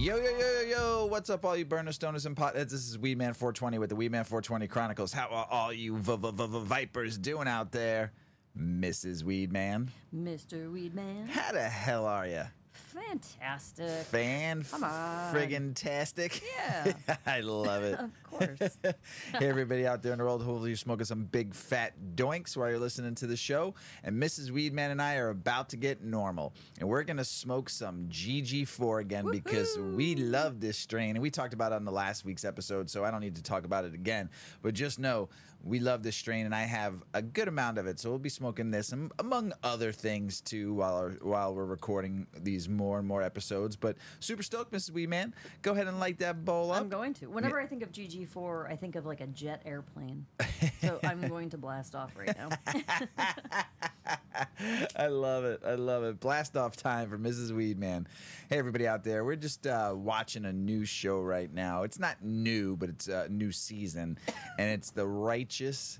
Yo, yo, yo, yo, yo. What's up, all you burner stoners and potheads? This is Weedman 420 with the Weedman 420 Chronicles. How are all you v- v- v- v- vipers doing out there? Mrs. Weedman, Mr. Weedman. how the hell are you? Fantastic. Fan Come on. friggin' tastic. Yeah. I love it. of course. hey, everybody out there in the world. Hopefully, you're smoking some big fat doinks while you're listening to the show. And Mrs. Weedman and I are about to get normal. And we're going to smoke some GG4 again because we love this strain. And we talked about it on the last week's episode, so I don't need to talk about it again. But just know we love this strain, and I have a good amount of it. So we'll be smoking this, am- among other things, too, while, while we're recording these more and more episodes. But super stoked, Mrs. Weedman. Go ahead and light that bowl up. I'm going to. Whenever I think of GG4, I think of like a jet airplane. so I'm going to blast off right now. I love it. I love it. Blast off time for Mrs. Weedman. Hey, everybody out there. We're just uh, watching a new show right now. It's not new, but it's a new season, and it's The Righteous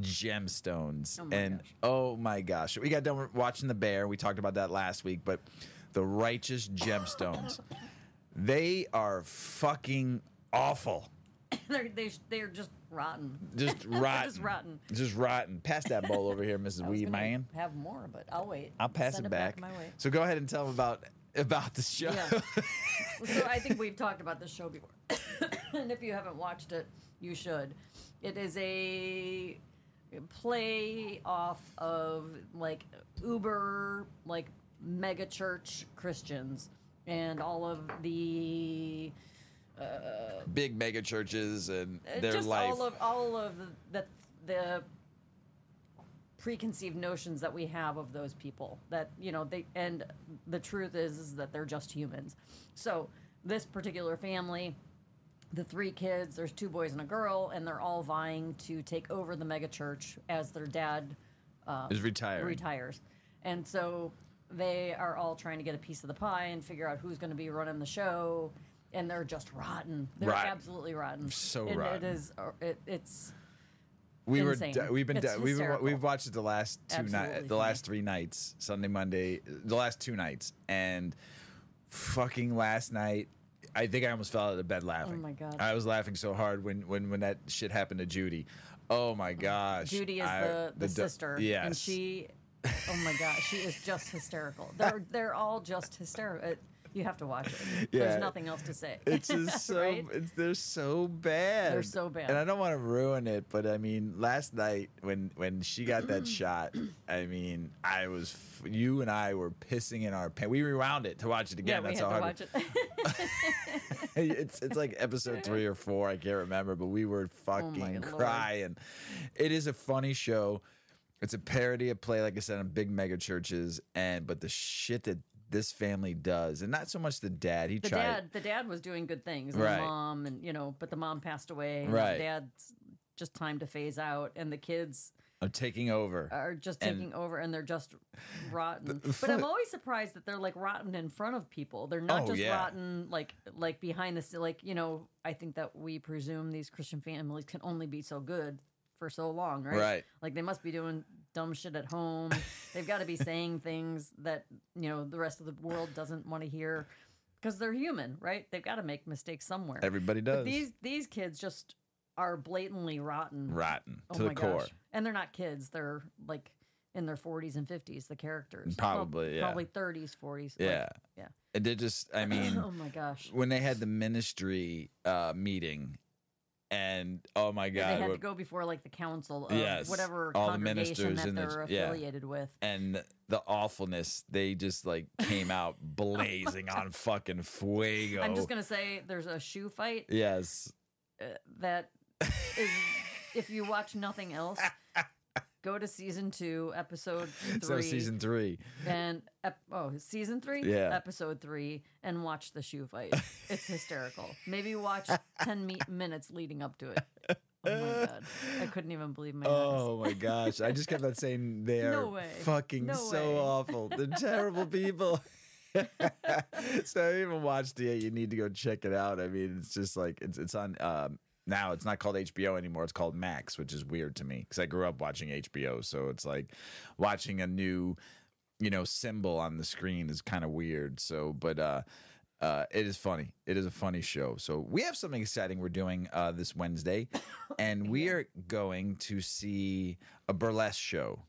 Gemstones. Oh and gosh. oh my gosh, we got done watching The Bear. We talked about that last week, but The Righteous Gemstones. they are fucking awful. they're, they, they're just rotten. Just rotten. Just rotten. Just rotten. Pass that bowl over here, Mrs. Gonna Weedman. have more, but I'll wait. I'll pass Send it back. my way. So go ahead and tell them about about the show. Yeah. so I think we've talked about this show before. and if you haven't watched it, you should. It is a play off of like uber like mega church Christians and all of the Big mega churches and uh, their just life. all of all of the the preconceived notions that we have of those people that you know they and the truth is, is that they're just humans so this particular family the three kids there's two boys and a girl and they're all vying to take over the mega church as their dad is retired. retires and so they are all trying to get a piece of the pie and figure out who's going to be running the show and they're just rotten they're Rotten. absolutely rotten So and rotten. it is uh, it, it's we were insane. we've been we've been, we've watched it the last two nights the last three nights Sunday Monday the last two nights and fucking last night I think I almost fell out of bed laughing. Oh my God. I was laughing so hard when when when that shit happened to Judy. Oh my gosh. Judy is I- the, the, du- sister. Yes. And she, oh my God, she is just hysterical. They're, they're all just hysterical. You have to watch it. Yeah. There's nothing else to say. It's just so Right? it's, they're so bad. They're so bad. And I don't want to ruin it, but I mean, last night when when she got that shot, I mean, I was f- you and I were pissing in our pants. We rewound it to watch it again. yeah, again. we That's had how to hard. watch it. it's it's like episode three or four. I can't remember, but we were oh fucking Oh Lord. crying. It is a funny show. It's a parody of play, like I said, on big mega churches, and but the shit that this family does, and not so much the dad. He The tried. dad, the dad was doing good things. And Right. The mom, and you know, but the mom passed away. And Right. The dad's just time to phase out, and the kids are taking over. are just And- taking over, and they're just rotten. the but I'm always surprised that they're like rotten in front of people. They're not Oh, just yeah. rotten like like behind the. Like you know, I think that we presume these Christian families can only be so good for so long, right? Right. Like they must be doing dumb shit at home. They've got to be saying things that you know the rest of the world doesn't want to hear because they're human, right? They've got to make mistakes somewhere. Everybody But does. these these kids just are blatantly rotten. rotten Oh to my the core. gosh. And they're not kids. They're like in their 40s and 50s, the characters. Probably, yeah. Probably 30s, 40s. like, Yeah. yeah. And they just, I mean, Oh my gosh. when they had the ministry uh, meeting, and oh my god. They had to go before like the council of Yes, whatever all the ministers that and the- they're yeah. affiliated with. and the awfulness, they just like came out oh blazing on fucking fuego. I'm just going to say there's a shoe fight yes, uh, that is, if you watch nothing else, go to season two, episode three. so season three. and ep- oh, season three, Yeah. episode three, and watch the shoe fight. It's hysterical. Maybe watch ten me- minutes leading up to it. Oh my god, I couldn't even believe my eyes. Oh my gosh! I just kept on saying they're No way. fucking No so way. awful. They're terrible people. so I haven't watched it yet. You need to go check it out. I mean, it's just like it's it's on um, now. It's not called HBO anymore. It's called Max, which is weird to me because I grew up watching HBO. So it's like watching a new, you know, symbol on the screen is kind of weird. So, but uh, Uh, it is funny. It is a funny show. So we have something exciting we're doing uh, this Wednesday, and we are going to see a burlesque show.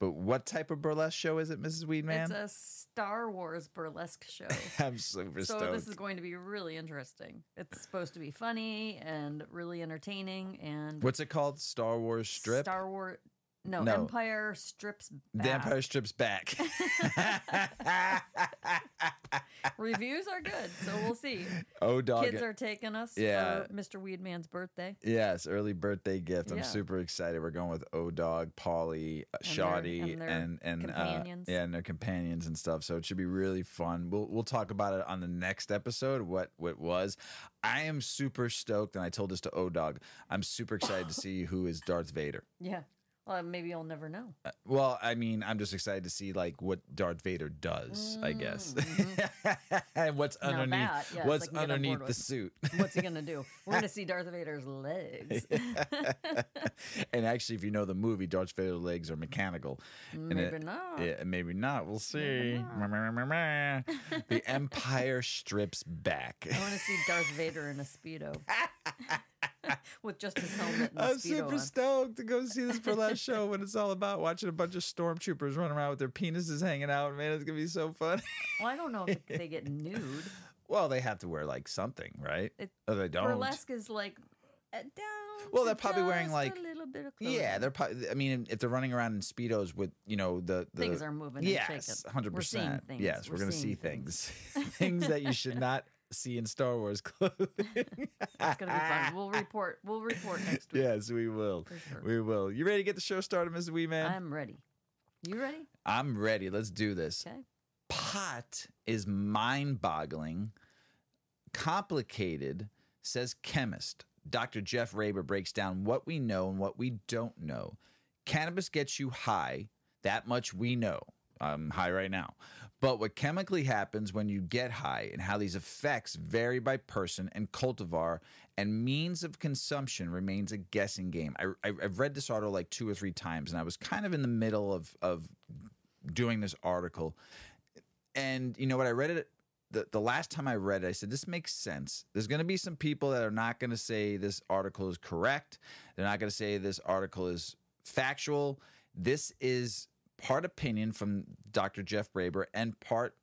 But what type of burlesque show is it, Mrs. Weedman? It's a Star Wars burlesque show. I'm super so stoked. this is going to be really interesting. It's supposed to be funny and really entertaining and What's it called? Star Wars Strip. Star Wars. No, No. Empire strips back. the Empire Strips back. Reviews are good, so we'll see. oh dog. Kids are taking us Yeah. for Mr. Weedman's birthday. Yes, early birthday gift. I'm Yeah. super excited. We're going with O Dog, Polly, uh, Shoddy, and their and and companions. Uh, yeah, and their companions and stuff. So it should be really fun. We'll we'll talk about it on the next episode. What what it was. I am super stoked, and I told this to O Dog. I'm super excited to see who is Darth Vader. Yeah. Well, maybe you'll never know. Uh, Well, I mean, I'm just excited to see like what Darth Vader does. I guess, and what's Now underneath that, yes, I what's can get on board underneath the with. suit. What's he gonna do? We're gonna see Darth Vader's legs. and actually, if you know the movie, Darth Vader's legs are mechanical. And Maybe it- not. Yeah, maybe not. We'll see. the Empire strips back. I want to see Darth Vader in a speedo, with just his helmet I'm super on. stoked to go see this burlesque show when it's all about watching a bunch of stormtroopers run around with their penises hanging out. Man, it's gonna be so fun. Well, I don't know if they get nude. well, they have to wear like something, right? It- oh, they don't. Burlesque is like uh, down. Well, they're probably wearing, like- a little bit of clothing. Yeah, they're probably. I mean, if they're running around in speedos with, you know, the, the things are moving. Yes, hundred percent. Yes, we're, gonna see things, things that you should not see in Star Wars clothing. It's gonna be fun. We'll report. We'll report next week. yes, we will. Sure. We will. You ready to get the show started, Mrs. Weedman? I'm ready. You ready? I'm ready. Let's do this. Okay. Pot is mind-boggling, complicated, says chemist. Dr. Jeff Raber breaks down what we know and what we don't know. Cannabis gets you high. That much we know. I'm high right now. But what chemically happens when you get high and how these effects vary by person and cultivar and means of consumption remains a guessing game. I, I've read this article like two or three times, and I was kind of in the middle of, of doing this article. And you know what? I read it the, the last time I read it, I said, this makes sense. There's going to be some people that are not going to say this article is correct. They're not going to say this article is factual. This is part opinion from Dr. Jeff Braber and part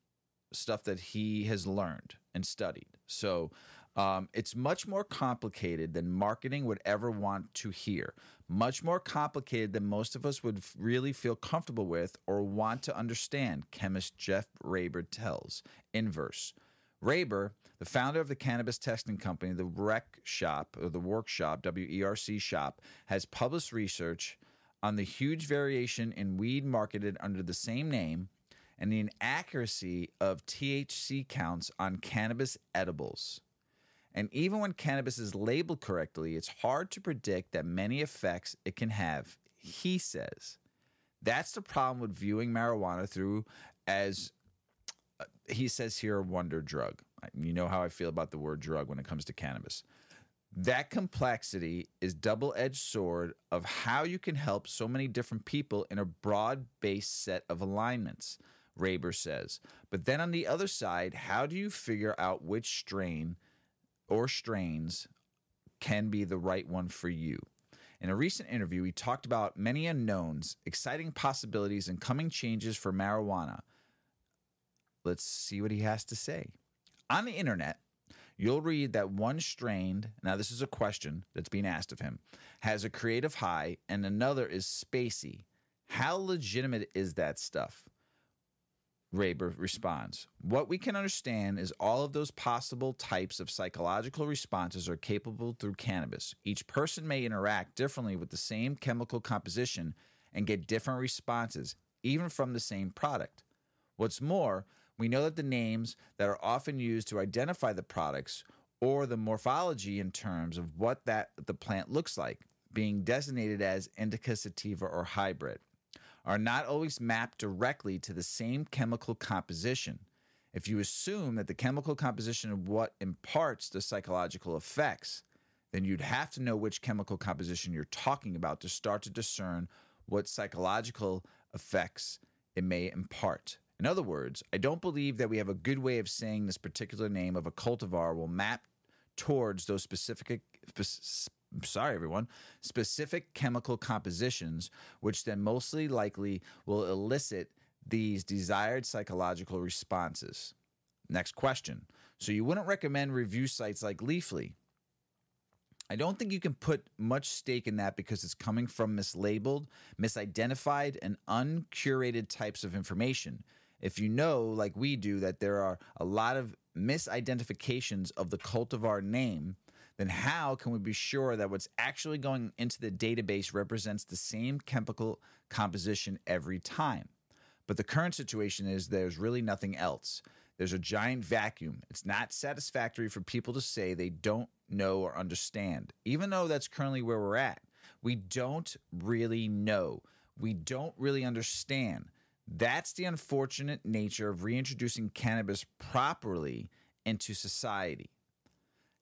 stuff that he has learned and studied. So um, it's much more complicated than marketing would ever want to hear. Much more complicated than most of us would really feel comfortable with or want to understand, chemist Jeff Raber tells. Inverse. Raber, the founder of the cannabis testing company, the Rec Shop, or the Workshop, W E R C Shop, has published research on the huge variation in weed marketed under the same name and the inaccuracy of THC counts on cannabis edibles. And even when cannabis is labeled correctly, it's hard to predict that many effects it can have, he says. That's the problem with viewing marijuana through as uh, he says here a wonder drug. You know how I feel about the word drug when it comes to cannabis. That complexity is double-edged sword of how you can help so many different people in a broad-based set of alignments, Raber says. But then on the other side, how do you figure out which strain or strains can be the right one for you? In a recent interview, he talked about many unknowns, exciting possibilities, and coming changes for marijuana. Let's see what he has to say. On the internet, you'll read that one strain, now this is a question that's being asked of him, has a creative high and another is spacey. How legitimate is that stuff? Raber responds, What we can understand is all of those possible types of psychological responses are capable through cannabis. Each person may interact differently with the same chemical composition and get different responses, even from the same product. What's more, we know that the names that are often used to identify the products or the morphology in terms of what that the plant looks like, being designated as indica sativa or hybrid, are not always mapped directly to the same chemical composition. If you assume that the chemical composition of what imparts the psychological effects, then you'd have to know which chemical composition you're talking about to start to discern what psychological effects it may impart. In other words, I don't believe that we have a good way of saying this particular name of a cultivar will map towards those specific sorry everyone specific chemical compositions which then mostly likely will elicit these desired psychological responses. Next question. So you wouldn't recommend review sites like leafly. I don't think you can put much stake in that because it's coming from mislabeled, misidentified, and uncurated types of information. If you know, like we do, that there are a lot of misidentifications of the cultivar name, then how can we be sure that what's actually going into the database represents the same chemical composition every time? But the current situation is there's really nothing else. There's a giant vacuum. It's not satisfactory for people to say they don't know or understand, even though that's currently where we're at. We don't really know. We don't really understand. That's the unfortunate nature of reintroducing cannabis properly into society.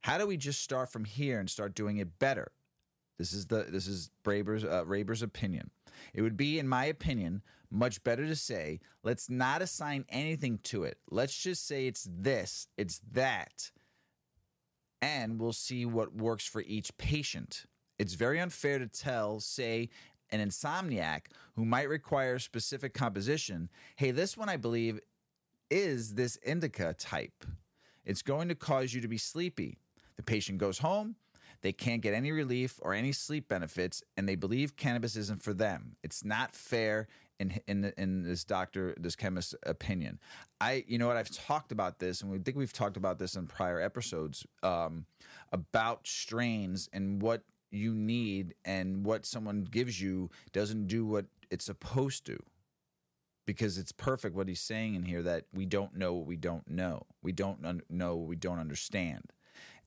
How do we just start from here and start doing it better? This is the this is Braber's uh, Raber's opinion. It would be, in my opinion, much better to say, let's not assign anything to it. Let's just say it's this, it's that, and we'll see what works for each patient. It's very unfair to tell, say, an insomniac who might require specific composition, hey, this one I believe is this indica type. It's going to cause you to be sleepy. The patient goes home, they can't get any relief or any sleep benefits, and they believe cannabis isn't for them. It's not fair in in in this doctor, this chemist's opinion. I, you know what, I've talked about this, and we think we've talked about this in prior episodes um, about strains and what you need and what someone gives you doesn't do what it's supposed to because it's perfect what he's saying in here that we don't know what we don't know. We don't un- know what we don't understand.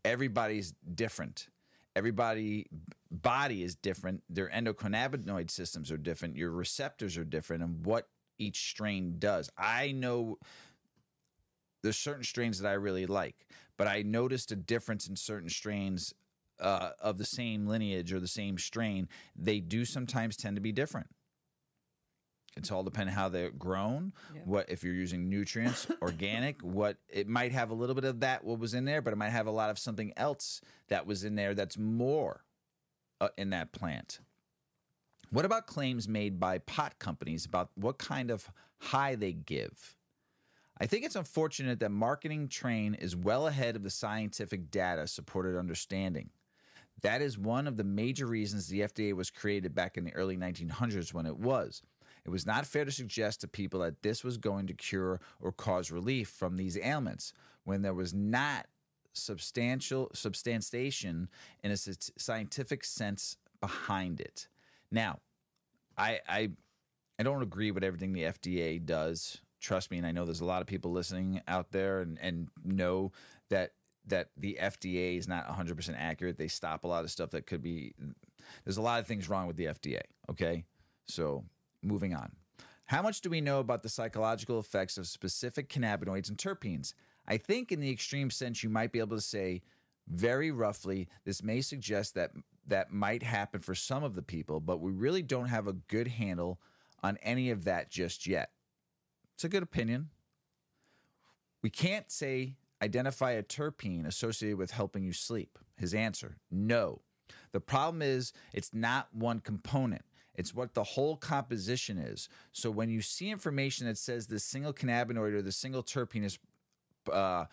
Everybody's different. Everybody body is different. Their endocannabinoid systems are different. Your receptors are different and what each strain does. I know there's certain strains that I really like, but I noticed a difference in certain strains uh, of the same lineage or the same strain. They do sometimes tend to be different. It's all depending how they're grown. Yeah. What if you're using nutrients, organic? What it might have a little bit of that what was in there, but it might have a lot of something else that was in there that's more uh, in that plant. What about claims made by pot companies about what kind of high they give? I think it's unfortunate that marketing train is well ahead of the scientific data supported understanding. That is one of the major reasons the FDA was created back in the early 1900s when it was. It was not fair to suggest to people that this was going to cure or cause relief from these ailments when there was not substantial substantiation in a scientific sense behind it. Now, I, I I don't agree with everything the FDA does. Trust me, and I know there's a lot of people listening out there and, and know that that the FDA is not 100% accurate. They stop a lot of stuff that could be. There's a lot of things wrong with the FDA. Okay, so moving on. How much do we know about the psychological effects of specific cannabinoids and terpenes? I think, in the extreme sense, you might be able to say very roughly this may suggest that that might happen for some of the people, but we really don't have a good handle on any of that just yet. It's a good opinion. We can't say identify a terpene associated with helping you sleep. His answer no. The problem is it's not one component. It's what the whole composition is. So when you see information that says the single cannabinoid or the single terpene is uh,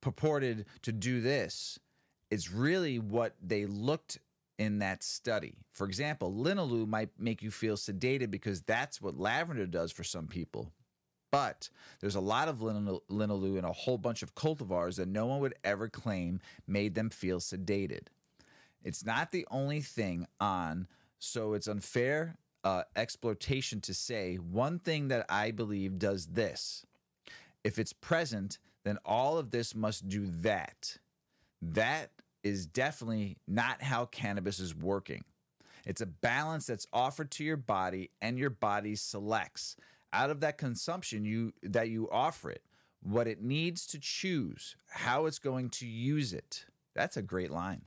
purported to do this, it's really what they looked in that study. For example, linalool might make you feel sedated because that's what lavender does for some people. But there's a lot of linalo- linalool in a whole bunch of cultivars that no one would ever claim made them feel sedated. It's not the only thing on, so it's unfair uh, exploitation to say one thing that I believe does this. If it's present, then all of this must do that. That is definitely not how cannabis is working. It's a balance that's offered to your body and your body selects out of that consumption you that you offer it what it needs to choose, how it's going to use it. That's a great line.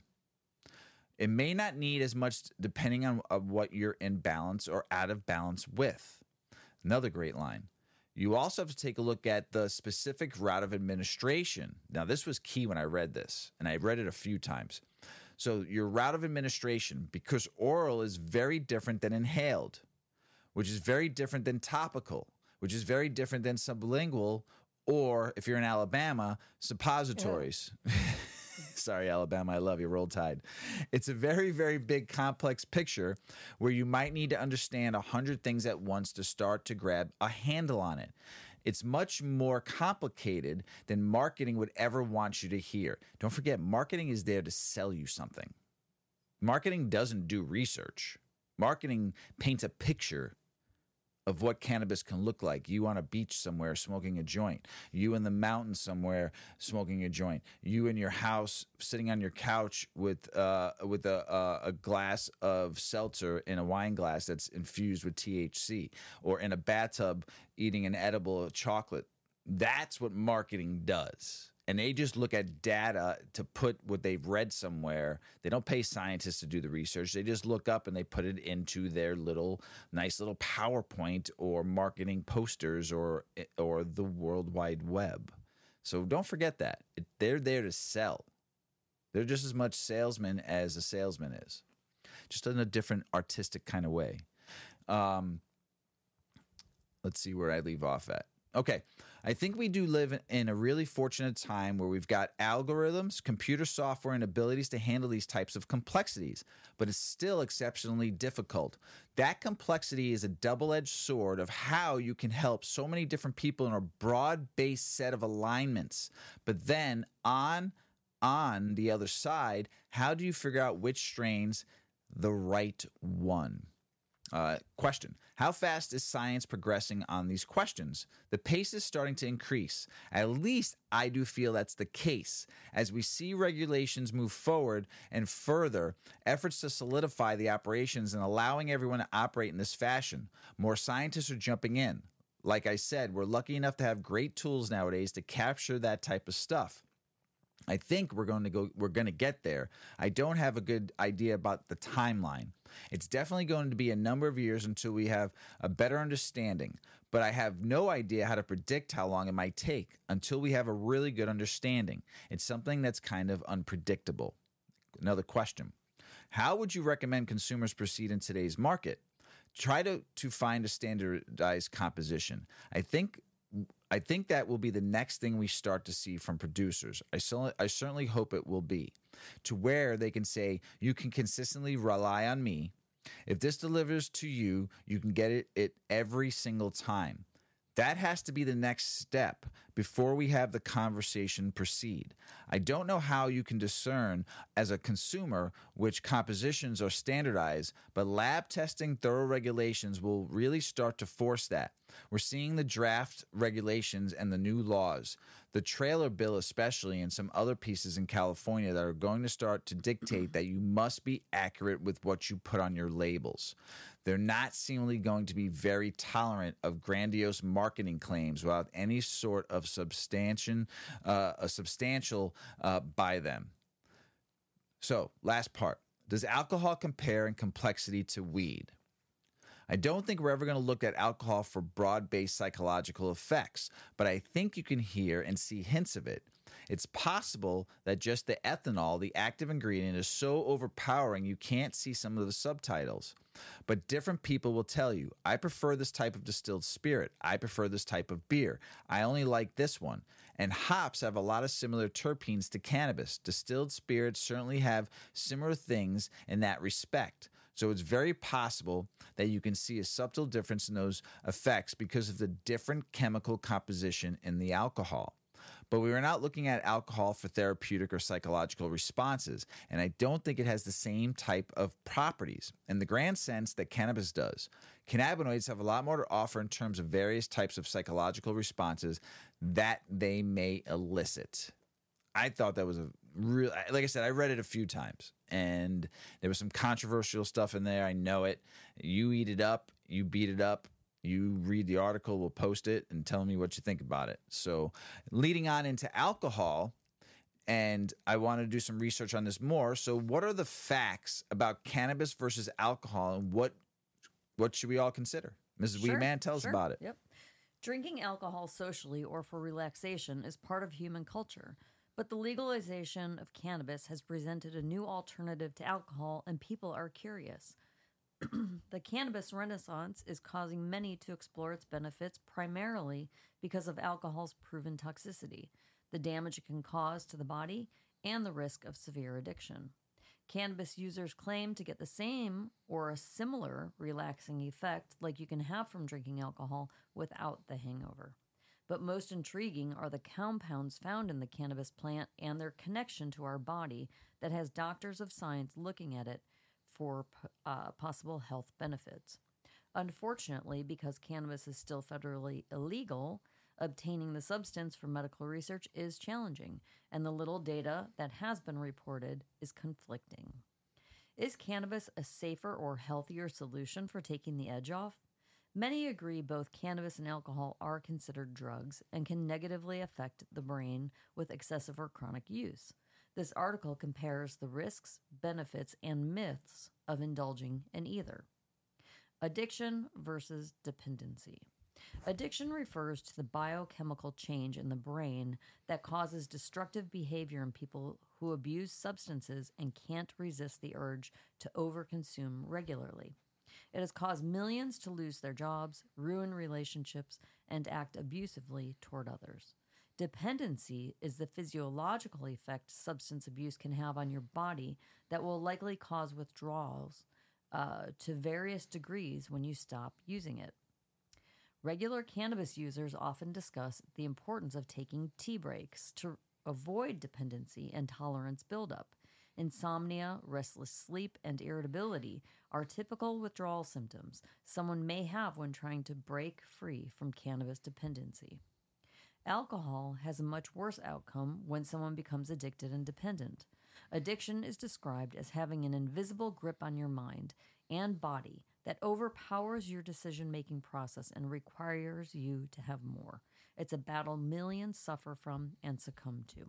It may not need as much depending on uh, what you're in balance or out of balance with. Another great line. You also have to take a look at the specific route of administration. Now, this was key when I read this, and I read it a few times. So, your route of administration, because oral is very different than inhaled, which is very different than topical, which is very different than sublingual, or if you're in Alabama, suppositories. Sorry, Alabama, I love you. Roll Tide. It's a very, very big, complex picture where you might need to understand a hundred things at once to start to grab a handle on it. It's much more complicated than marketing would ever want you to hear. Don't forget, marketing is there to sell you something. Marketing doesn't do research. Marketing paints a picture of what cannabis can look like. You on a beach somewhere smoking a joint. You in the mountains somewhere smoking a joint. You in your house sitting on your couch with uh, with a, a, a glass of seltzer in a wine glass that's infused with THC, or in a bathtub eating an edible chocolate. That's what marketing does and they just look at data to put what they've read somewhere. They don't pay scientists to do the research. They just look up and they put it into their little nice little PowerPoint or marketing posters or or the World Wide Web. So don't forget that. They're there to sell. They're just as much salesman as a salesman is, just in a different artistic kind of way. Um, let's see where I leave off at. Okay. I think we do live in a really fortunate time where we've got algorithms, computer software, and abilities to handle these types of complexities, but it's still exceptionally difficult. That complexity is a double edged sword of how you can help so many different people in a broad based set of alignments. But then on on the other side, how do you figure out which strains the right one? Uh, question How fast is science progressing on these questions? The pace is starting to increase. At least I do feel that's the case. As we see regulations move forward and further, efforts to solidify the operations and allowing everyone to operate in this fashion, more scientists are jumping in. Like I said, we're lucky enough to have great tools nowadays to capture that type of stuff. I think we're going to go we're going to get there. I don't have a good idea about the timeline. It's definitely going to be a number of years until we have a better understanding, but I have no idea how to predict how long it might take until we have a really good understanding. It's something that's kind of unpredictable. Another question. How would you recommend consumers proceed in today's market? Try to, to find a standardized composition. I think I think that will be the next thing we start to see from producers. I, I certainly hope it will be to where they can say, you can consistently rely on me. If this delivers to you, you can get it, it every single time. That has to be the next step before we have the conversation proceed. I don't know how you can discern as a consumer which compositions are standardized, but lab testing thorough regulations will really start to force that. We're seeing the draft regulations and the new laws, the trailer bill, especially, and some other pieces in California that are going to start to dictate that you must be accurate with what you put on your labels. They're not seemingly going to be very tolerant of grandiose marketing claims without any sort of substantial, uh, a substantial uh, by them. So, last part. Does alcohol compare in complexity to weed? I don't think we're ever going to look at alcohol for broad based psychological effects, but I think you can hear and see hints of it. It's possible that just the ethanol, the active ingredient, is so overpowering you can't see some of the subtitles. But different people will tell you, I prefer this type of distilled spirit. I prefer this type of beer. I only like this one. And hops have a lot of similar terpenes to cannabis. Distilled spirits certainly have similar things in that respect. So it's very possible that you can see a subtle difference in those effects because of the different chemical composition in the alcohol. But we are not looking at alcohol for therapeutic or psychological responses, and I don't think it has the same type of properties in the grand sense that cannabis does. Cannabinoids have a lot more to offer in terms of various types of psychological responses that they may elicit. I thought that was a real, like I said, I read it a few times and there was some controversial stuff in there. I know it. You eat it up, you beat it up, you read the article, we'll post it and tell me what you think about it. So, leading on into alcohol, and I want to do some research on this more. So, what are the facts about cannabis versus alcohol, and what what should we all consider? Mrs. Sure, Weedman, tell us sure. about it. Yep. Drinking alcohol socially or for relaxation is part of human culture, but the legalization of cannabis has presented a new alternative to alcohol, and people are curious. the cannabis renaissance is causing many to explore its benefits primarily because of alcohol's proven toxicity, the damage it can cause to the body, and the risk of severe addiction. Cannabis users claim to get the same or a similar relaxing effect like you can have from drinking alcohol without the hangover. But most intriguing are the compounds found in the cannabis plant and their connection to our body that has doctors of science looking at it for uh, possible health benefits. Unfortunately, because cannabis is still federally illegal, obtaining the substance for medical research is challenging, and the little data that has been reported is conflicting. Is cannabis a safer or healthier solution for taking the edge off? Many agree both cannabis and alcohol are considered drugs and can negatively affect the brain with excessive or chronic use. This article compares the risks, benefits, and myths of indulging in either. Addiction versus dependency. Addiction refers to the biochemical change in the brain that causes destructive behavior in people who abuse substances and can't resist the urge to overconsume regularly. It has caused millions to lose their jobs, ruin relationships, and act abusively toward others. Dependency is the physiological effect substance abuse can have on your body that will likely cause withdrawals uh, to various degrees when you stop using it. Regular cannabis users often discuss the importance of taking T breaks to avoid dependency and tolerance buildup. Insomnia, restless sleep, and irritability are typical withdrawal symptoms someone may have when trying to break free from cannabis dependency. Alcohol has a much worse outcome when someone becomes addicted and dependent. Addiction is described as having an invisible grip on your mind and body that overpowers your decision making process and requires you to have more. It's a battle millions suffer from and succumb to.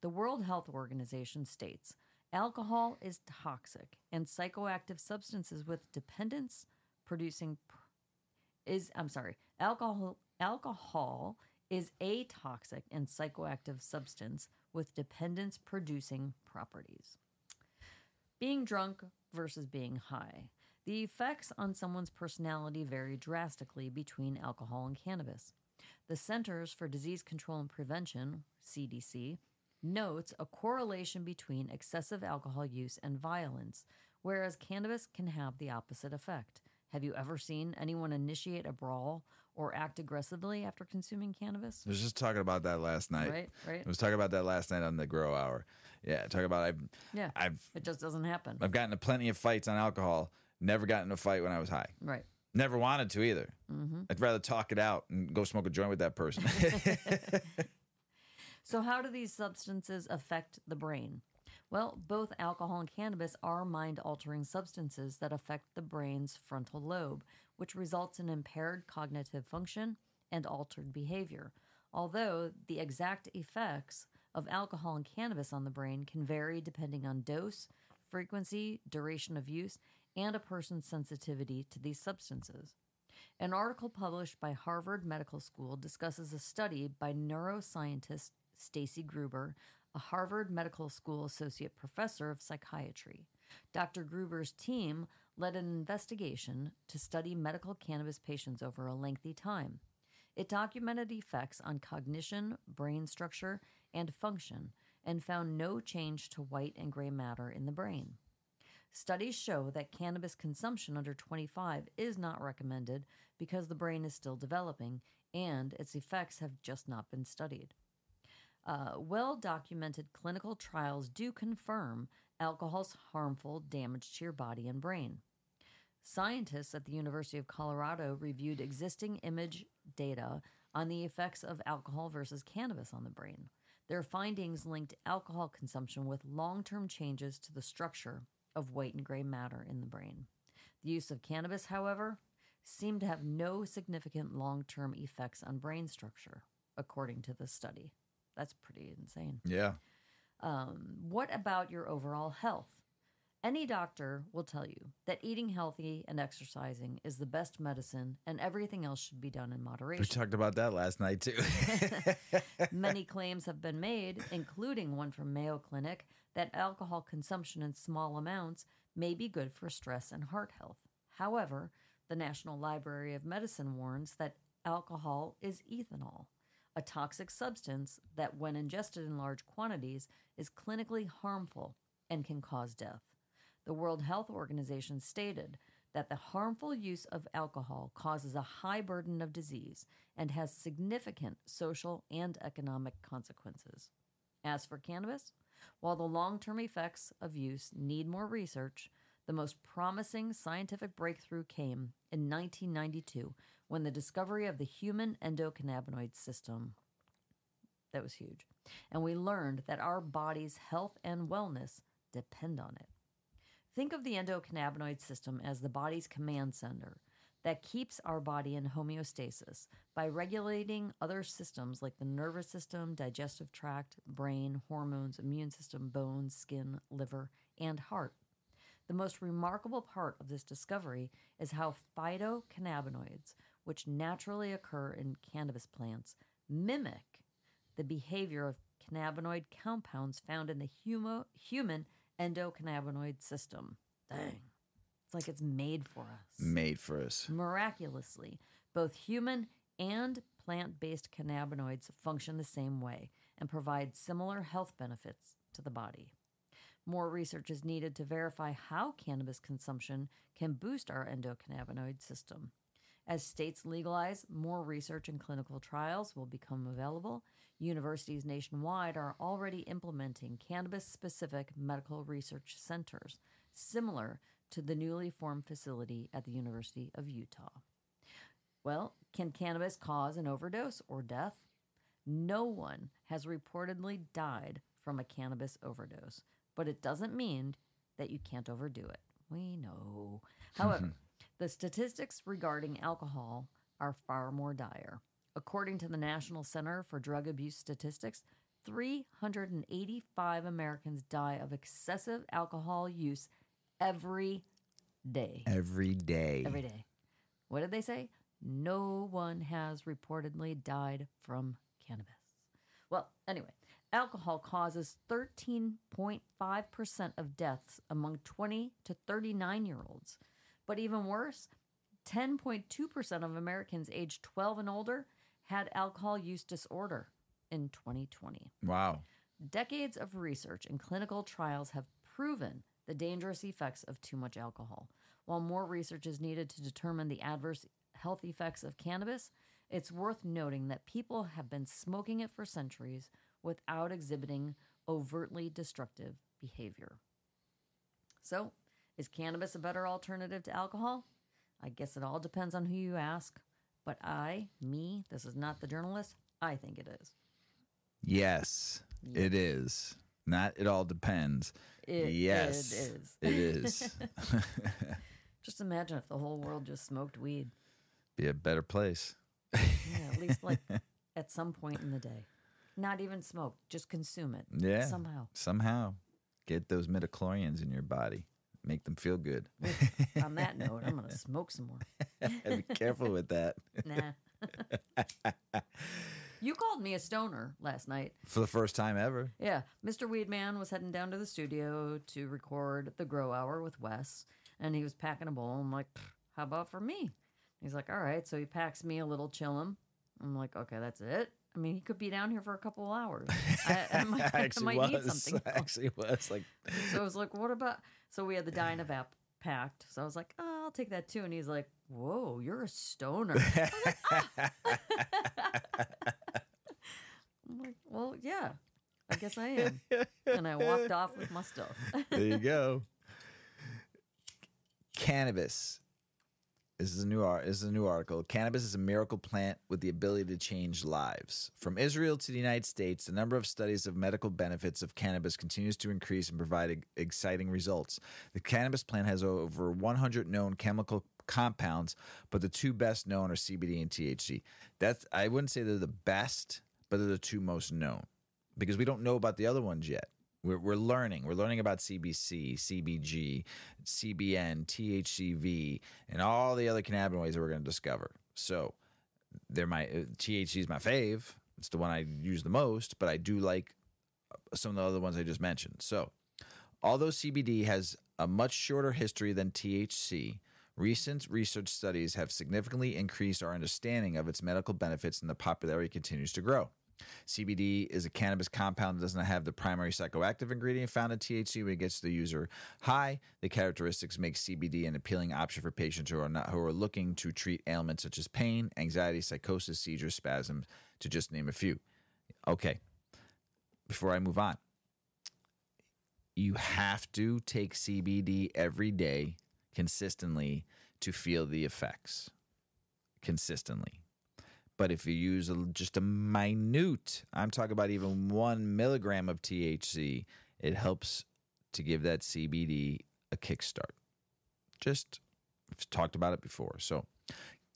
The World Health Organization states alcohol is toxic and psychoactive substances with dependence producing is I'm sorry, alcohol alcohol is a toxic and psychoactive substance with dependence producing properties. Being drunk versus being high. The effects on someone's personality vary drastically between alcohol and cannabis. The Centers for Disease Control and Prevention, CDC, notes a correlation between excessive alcohol use and violence, whereas cannabis can have the opposite effect. Have you ever seen anyone initiate a brawl or act aggressively after consuming cannabis? I was just talking about that last night. Right, right. I was talking about that last night on the Grow Hour. Yeah, talking about I've Yeah. I've It just doesn't happen. I've gotten to plenty of fights on alcohol. Never gotten in a fight when I was high. Right. Never wanted to either. Mm-hmm. I'd rather talk it out and go smoke a joint with that person. So, how do these substances affect the brain? Well, both alcohol and cannabis are mind altering substances that affect the brain's frontal lobe, which results in impaired cognitive function and altered behavior. Although the exact effects of alcohol and cannabis on the brain can vary depending on dose, frequency, duration of use, and a person's sensitivity to these substances. An article published by Harvard Medical School discusses a study by neuroscientist Staci Gruber, a Harvard Medical School associate professor of psychiatry. Dr. Gruber's team led an investigation to study medical cannabis patients over a lengthy time. It documented effects on cognition, brain structure, and function, and found no change to white and gray matter in the brain. Studies show that cannabis consumption under 25 is not recommended because the brain is still developing and its effects have just not been studied. Uh, well documented clinical trials do confirm alcohol's harmful damage to your body and brain. Scientists at the University of Colorado reviewed existing image data on the effects of alcohol versus cannabis on the brain. Their findings linked alcohol consumption with long term changes to the structure of white and gray matter in the brain. The use of cannabis, however, seemed to have no significant long term effects on brain structure, according to the study. That's pretty insane. yeah. Um, what about your overall health? Any doctor will tell you that eating healthy and exercising is the best medicine and everything else should be done in moderation. We talked about that last night too. Many claims have been made, including one from Mayo Clinic, that alcohol consumption in small amounts may be good for stress and heart health. However, the National Library of Medicine warns that alcohol is ethanol, a toxic substance that, when ingested in large quantities, is clinically harmful and can cause death. The World Health Organization stated that the harmful use of alcohol causes a high burden of disease and has significant social and economic consequences. As for cannabis, while the long term effects of use need more research, the most promising scientific breakthrough came in 1992 when the discovery of the human endocannabinoid system that was huge. And we learned that our body's health and wellness depend on it. Think of the endocannabinoid system as the body's command center that keeps our body in homeostasis by regulating other systems like the nervous system, digestive tract, brain, hormones, immune system, bones, skin, liver, and heart. The most remarkable part of this discovery is how phytocannabinoids, which naturally occur in cannabis plants, mimic the behavior of cannabinoid compounds found in the humo- human endocannabinoid system. Dang. It's like it's made for us. Made for us. Miraculously, both human and plant based cannabinoids function the same way and provide similar health benefits to the body. More research is needed to verify how cannabis consumption can boost our endocannabinoid system. As states legalize, more research and clinical trials will become available. Universities nationwide are already implementing cannabis specific medical research centers, similar to the newly formed facility at the University of Utah. Well, can cannabis cause an overdose or death? No one has reportedly died from a cannabis overdose, but it doesn't mean that you can't overdo it. We know. However, the statistics regarding alcohol are far more dire. According to the National Center for Drug Abuse Statistics, 385 Americans die of excessive alcohol use every day. Every day. Every day. What did they say? No one has reportedly died from cannabis. Well, anyway, alcohol causes 13.5% of deaths among 20 to 39 year olds. But even worse, 10.2% of Americans aged 12 and older had alcohol use disorder in 2020. Wow. Decades of research and clinical trials have proven the dangerous effects of too much alcohol. While more research is needed to determine the adverse health effects of cannabis, it's worth noting that people have been smoking it for centuries without exhibiting overtly destructive behavior. So, is cannabis a better alternative to alcohol? I guess it all depends on who you ask. But I, me, this is not the journalist, I think it is. Yes, it is. Not it all depends. It- yes. it is. It is. Just imagine if the whole world just smoked weed. Be a better place. Yeah, at least like at some point in the day. Not even smoke, just consume it. Yeah. Somehow. Somehow get those midichlorians in your body. Make them feel good. On that note, I'm gonna smoke some more. Be careful with that. Nah. you called me a stoner last night. For the first time ever. Yeah. Mr. Weedman was heading down to the studio to record the Grow Hour with Wes, and he was packing a bowl. I'm like, how about for me? He's like, all right. So he packs me a little chillum. I'm like, okay, that's it. I mean, he could be down here for a couple of hours. I, I might, I I actually might need was. something. I actually was like, So I was like, what about? So we had the Dynavap packed. So I was like, oh, I'll take that too. And he's like, whoa, you're a stoner. I was like, "Ah." I'm like, well, yeah, I guess I am. And I walked off with my stuff. there you go. Cannabis. This is a new art. This is a new article. Cannabis is a miracle plant with the ability to change lives. From Israel to the United States, the number of studies of medical benefits of cannabis continues to increase and provide exciting results. The cannabis plant has over 100 known chemical compounds, but the two best known are CBD and THC. That's I wouldn't say they're the best, but they're the two most known because we don't know about the other ones yet. We're, we're learning. We're learning about CBC, CBG, CBN, THCV, and all the other cannabinoids that we're going to discover. So, they're my uh, THC is my fave. It's the one I use the most, but I do like uh, some of the other ones I just mentioned. So, although CBD has a much shorter history than THC, recent research studies have significantly increased our understanding of its medical benefits and the popularity continues to grow. CBD is a cannabis compound that doesn't have the primary psychoactive ingredient found in THC when it gets the user high. The characteristics make CBD an appealing option for patients who are not who are looking to treat ailments such as pain, anxiety, psychosis, seizures, spasms, to just name a few. Okay. Before I move on, you have to take CBD every day consistently to feel the effects consistently. But if you use a, just a minute, I'm talking about even one milligram of THC, it helps to give that CBD a kickstart. Just I've talked about it before. So,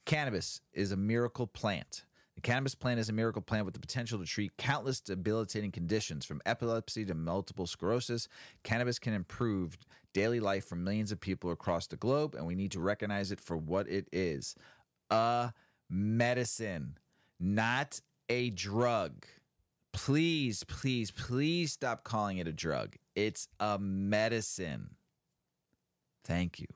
cannabis is a miracle plant. The cannabis plant is a miracle plant with the potential to treat countless debilitating conditions from epilepsy to multiple sclerosis. Cannabis can improve daily life for millions of people across the globe, and we need to recognize it for what it is a medicine, not a drug. Please, please, please stop calling it a drug. It's a medicine. Thank you.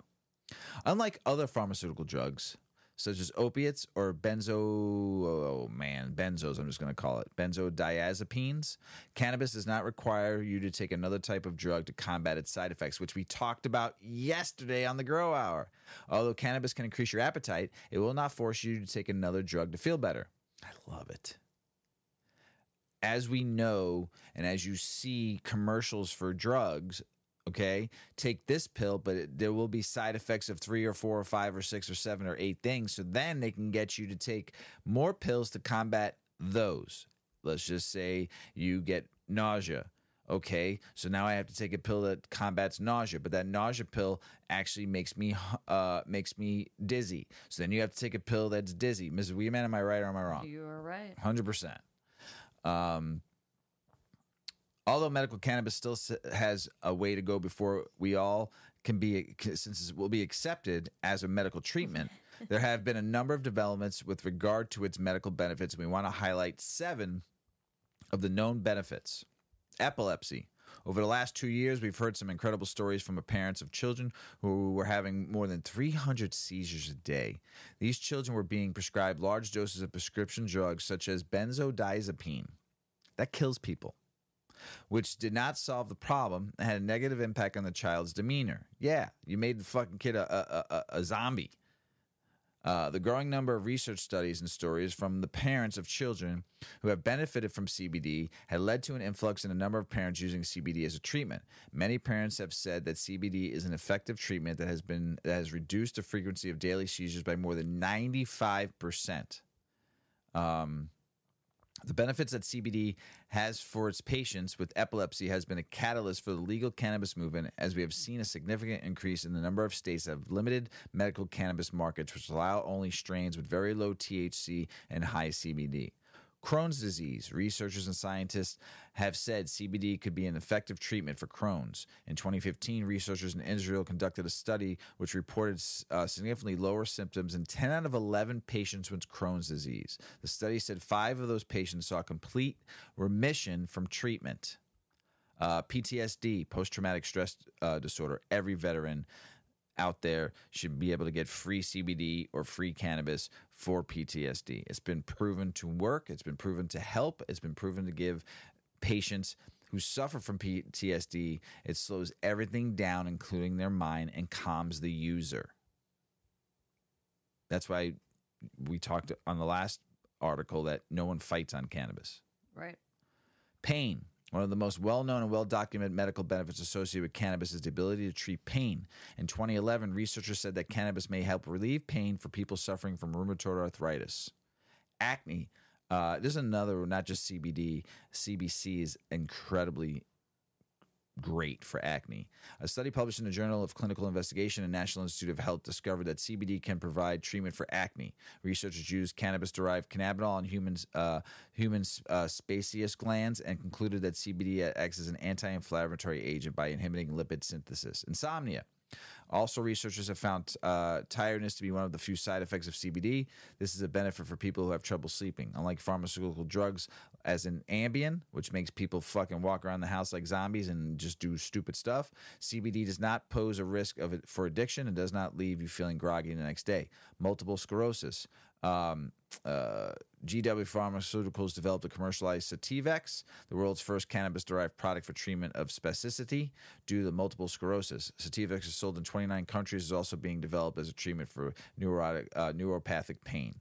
Unlike other pharmaceutical drugs, such as opiates or benzo, oh man, benzos, I'm just going to call it benzodiazepines, cannabis does not require you to take another type of drug to combat its side effects, which we talked about yesterday on the Grow Hour. Although cannabis can increase your appetite, it will not force you to take another drug to feel better. I love it as we know and as you see commercials for drugs okay? Take this pill but it, there will be side effects of three or four or five or six or seven or eight things. So then they can get you to take more pills to combat those. Let's just say you get nausea okay? So now i have to take a pill that combats nausea but that nausea pill actually makes me uh makes me dizzy. So then you have to take a pill that's dizzy. Mrs Weedman am i right or am i wrong? You are right. 100%. Um, although medical cannabis still has a way to go before we all can be, since it will be accepted as a medical treatment, there have been a number of developments with regard to its medical benefits. We want to highlight seven of the known benefits. Epilepsy. Over the last two years, we've heard some incredible stories from parents of children who were having more than 300 seizures a day. These children were being prescribed large doses of prescription drugs such as benzodiazepine. That kills people, which did not solve the problem and had a negative impact on the child's demeanor. Yeah, you made the fucking kid a, a, a, a zombie. Uh, the growing number of research studies and stories from the parents of children who have benefited from CBD had led to an influx in the number of parents using CBD as a treatment. Many parents have said that CBD is an effective treatment that has been that has reduced the frequency of daily seizures by more than ninety five percent. Um, the benefits that CBD has for its patients with epilepsy has been a catalyst for the legal cannabis movement, as we have seen a significant increase in the number of states that have limited medical cannabis markets, which allow only strains with very low THC and high CBD. Crohn's disease. Researchers and scientists have said CBD could be an effective treatment for Crohn's. In 2015, researchers in Israel conducted a study which reported uh, significantly lower symptoms in 10 out of 11 patients with Crohn's disease. The study said five of those patients saw complete remission from treatment. Uh, PTSD, post traumatic stress uh, disorder. Every veteran out there should be able to get free CBD or free cannabis for PTSD. It's been proven to work, it's been proven to help, it's been proven to give patients who suffer from PTSD, it slows everything down, including their mind, and calms the user. That's why we talked on the last article that no one fights on cannabis. Right. Pain. One of the most well known and well documented medical benefits associated with cannabis is the ability to treat pain. In 2011, researchers said that cannabis may help relieve pain for people suffering from rheumatoid arthritis. Acne. Uh, there's another, not just CBD, CBC is incredibly great for acne. A study published in the Journal of Clinical Investigation and National Institute of Health discovered that CBD can provide treatment for acne. Researchers used cannabis-derived cannabinol on humans, uh, human uh, glands and concluded that CBD acts as an anti-inflammatory agent by inhibiting lipid synthesis. Insomnia. Also, researchers have found uh, tiredness to be one of the few side effects of CBD. This is a benefit for people who have trouble sleeping. Unlike pharmaceutical drugs, as in Ambien, which makes people fucking walk around the house like zombies and just do stupid stuff, CBD does not pose a risk of it for addiction and does not leave you feeling groggy the next day. Multiple sclerosis. Um, uh, GW Pharmaceuticals developed a commercialized Sativex, the world's first cannabis derived product for treatment of spasticity due to multiple sclerosis. Sativex is sold in 29 countries, is also being developed as a treatment for neurotic, uh, neuropathic pain.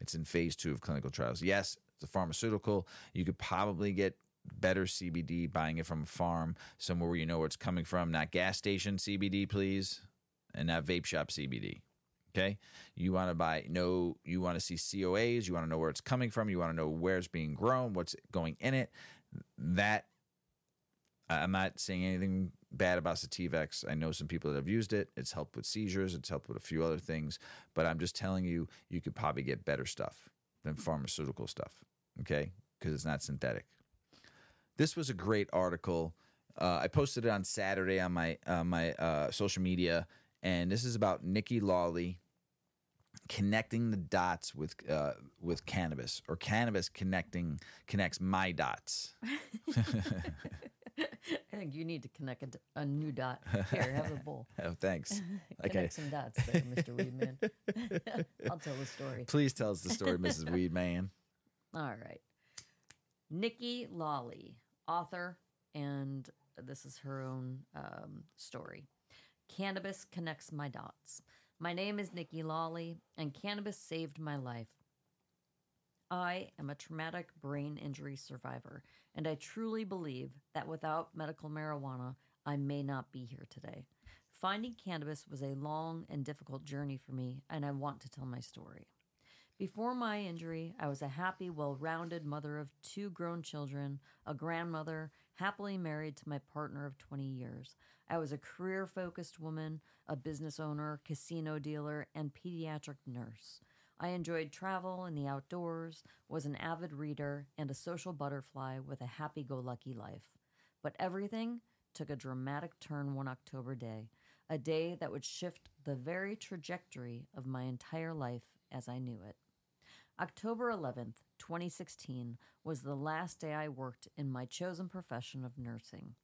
It's in phase two of clinical trials. Yes, it's a pharmaceutical. You could probably get better CBD buying it from a farm, somewhere where you know where it's coming from, not gas station CBD, please, and not vape shop CBD. Okay. You want to buy, no, you want to see COAs, you want to know where it's coming from, you want to know where it's being grown, what's going in it. That, I'm not saying anything bad about Sativex. I know some people that have used it. It's helped with seizures, it's helped with a few other things, but I'm just telling you, you could probably get better stuff than pharmaceutical stuff. Okay. Because it's not synthetic. This was a great article. Uh, I posted it on Saturday on my uh, my uh, social media, and this is about Nikki Lawley connecting the dots with uh, with cannabis, or cannabis connecting connects my dots. I think you need to connect a new dot. Here, have a bowl. oh, thanks. Connect Okay, some dots there, Mr. Weedman. I'll tell the story. please tell us the story, Mrs. Weedman. All right. Nikki Lawley, author, and this is her own um, story. Cannabis connects my dots. My name is Nikki Lawley, and cannabis saved my life. I am a traumatic brain injury survivor, and I truly believe that without medical marijuana, I may not be here today. Finding cannabis was a long and difficult journey for me, and I want to tell my story. Before my injury, I was a happy, well rounded mother of two grown children, a grandmother, happily married to my partner of 20 years. I was a career focused woman, a business owner, casino dealer, and pediatric nurse. I enjoyed travel and the outdoors, was an avid reader, and a social butterfly with a happy go lucky life. But everything took a dramatic turn one October day, a day that would shift the very trajectory of my entire life as I knew it. October 11th, 2016, was the last day I worked in my chosen profession of nursing.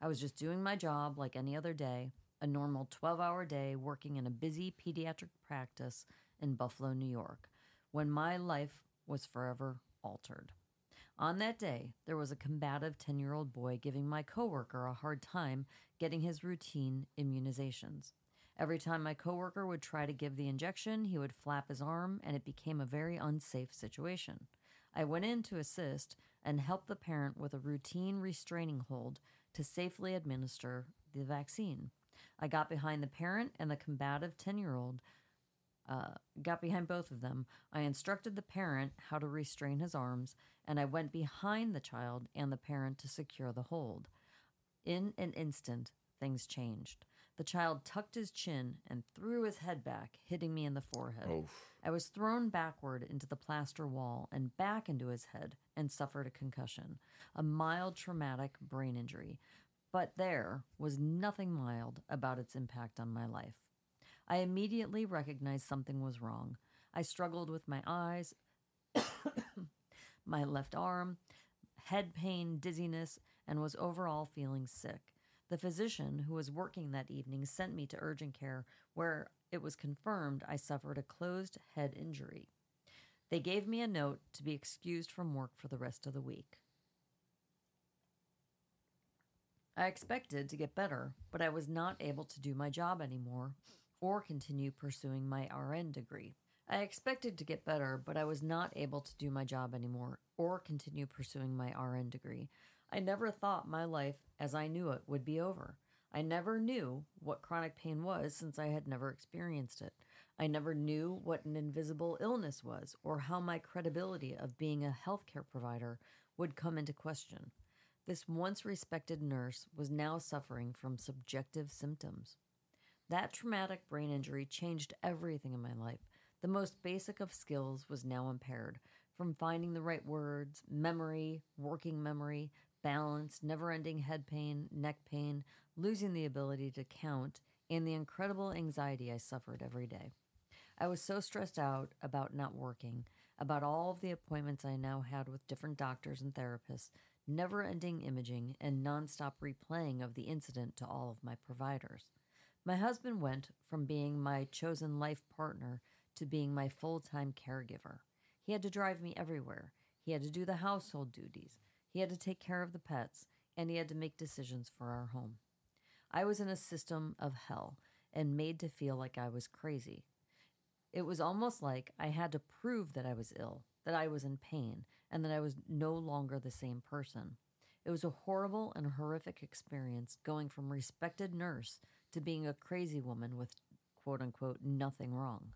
I was just doing my job like any other day, a normal 12 hour day working in a busy pediatric practice in Buffalo, New York, when my life was forever altered. On that day, there was a combative 10 year old boy giving my coworker a hard time getting his routine immunizations. Every time my coworker would try to give the injection, he would flap his arm, and it became a very unsafe situation. I went in to assist and help the parent with a routine restraining hold to safely administer the vaccine. I got behind the parent and the combative 10 year old, uh, got behind both of them. I instructed the parent how to restrain his arms, and I went behind the child and the parent to secure the hold. In an instant, things changed. The child tucked his chin and threw his head back, hitting me in the forehead. Oof. I was thrown backward into the plaster wall and back into his head and suffered a concussion, a mild traumatic brain injury. But there was nothing mild about its impact on my life. I immediately recognized something was wrong. I struggled with my eyes, my left arm, head pain, dizziness, and was overall feeling sick. The physician who was working that evening sent me to urgent care where it was confirmed I suffered a closed head injury. They gave me a note to be excused from work for the rest of the week. I expected to get better, but I was not able to do my job anymore or continue pursuing my RN degree. I expected to get better, but I was not able to do my job anymore or continue pursuing my RN degree. I never thought my life as I knew it would be over. I never knew what chronic pain was since I had never experienced it. I never knew what an invisible illness was or how my credibility of being a healthcare provider would come into question. This once respected nurse was now suffering from subjective symptoms. That traumatic brain injury changed everything in my life. The most basic of skills was now impaired from finding the right words, memory, working memory, balance, never ending head pain, neck pain, losing the ability to count, and the incredible anxiety I suffered every day. I was so stressed out about not working, about all of the appointments I now had with different doctors and therapists, never ending imaging, and nonstop replaying of the incident to all of my providers. My husband went from being my chosen life partner to being my full time caregiver. He had to drive me everywhere. He had to do the household duties. He had to take care of the pets. And he had to make decisions for our home. I was in a system of hell and made to feel like I was crazy. It was almost like I had to prove that I was ill, that I was in pain, and that I was no longer the same person. It was a horrible and horrific experience going from respected nurse to being a crazy woman with quote unquote nothing wrong.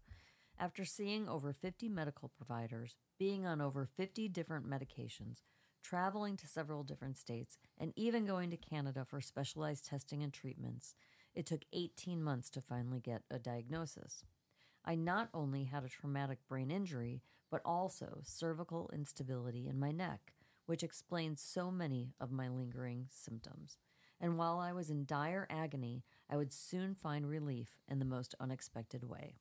After seeing over 50 medical providers, being on over 50 different medications, traveling to several different states, and even going to Canada for specialized testing and treatments, it took 18 months to finally get a diagnosis. I not only had a traumatic brain injury, but also cervical instability in my neck, which explains so many of my lingering symptoms. And while I was in dire agony, I would soon find relief in the most unexpected way.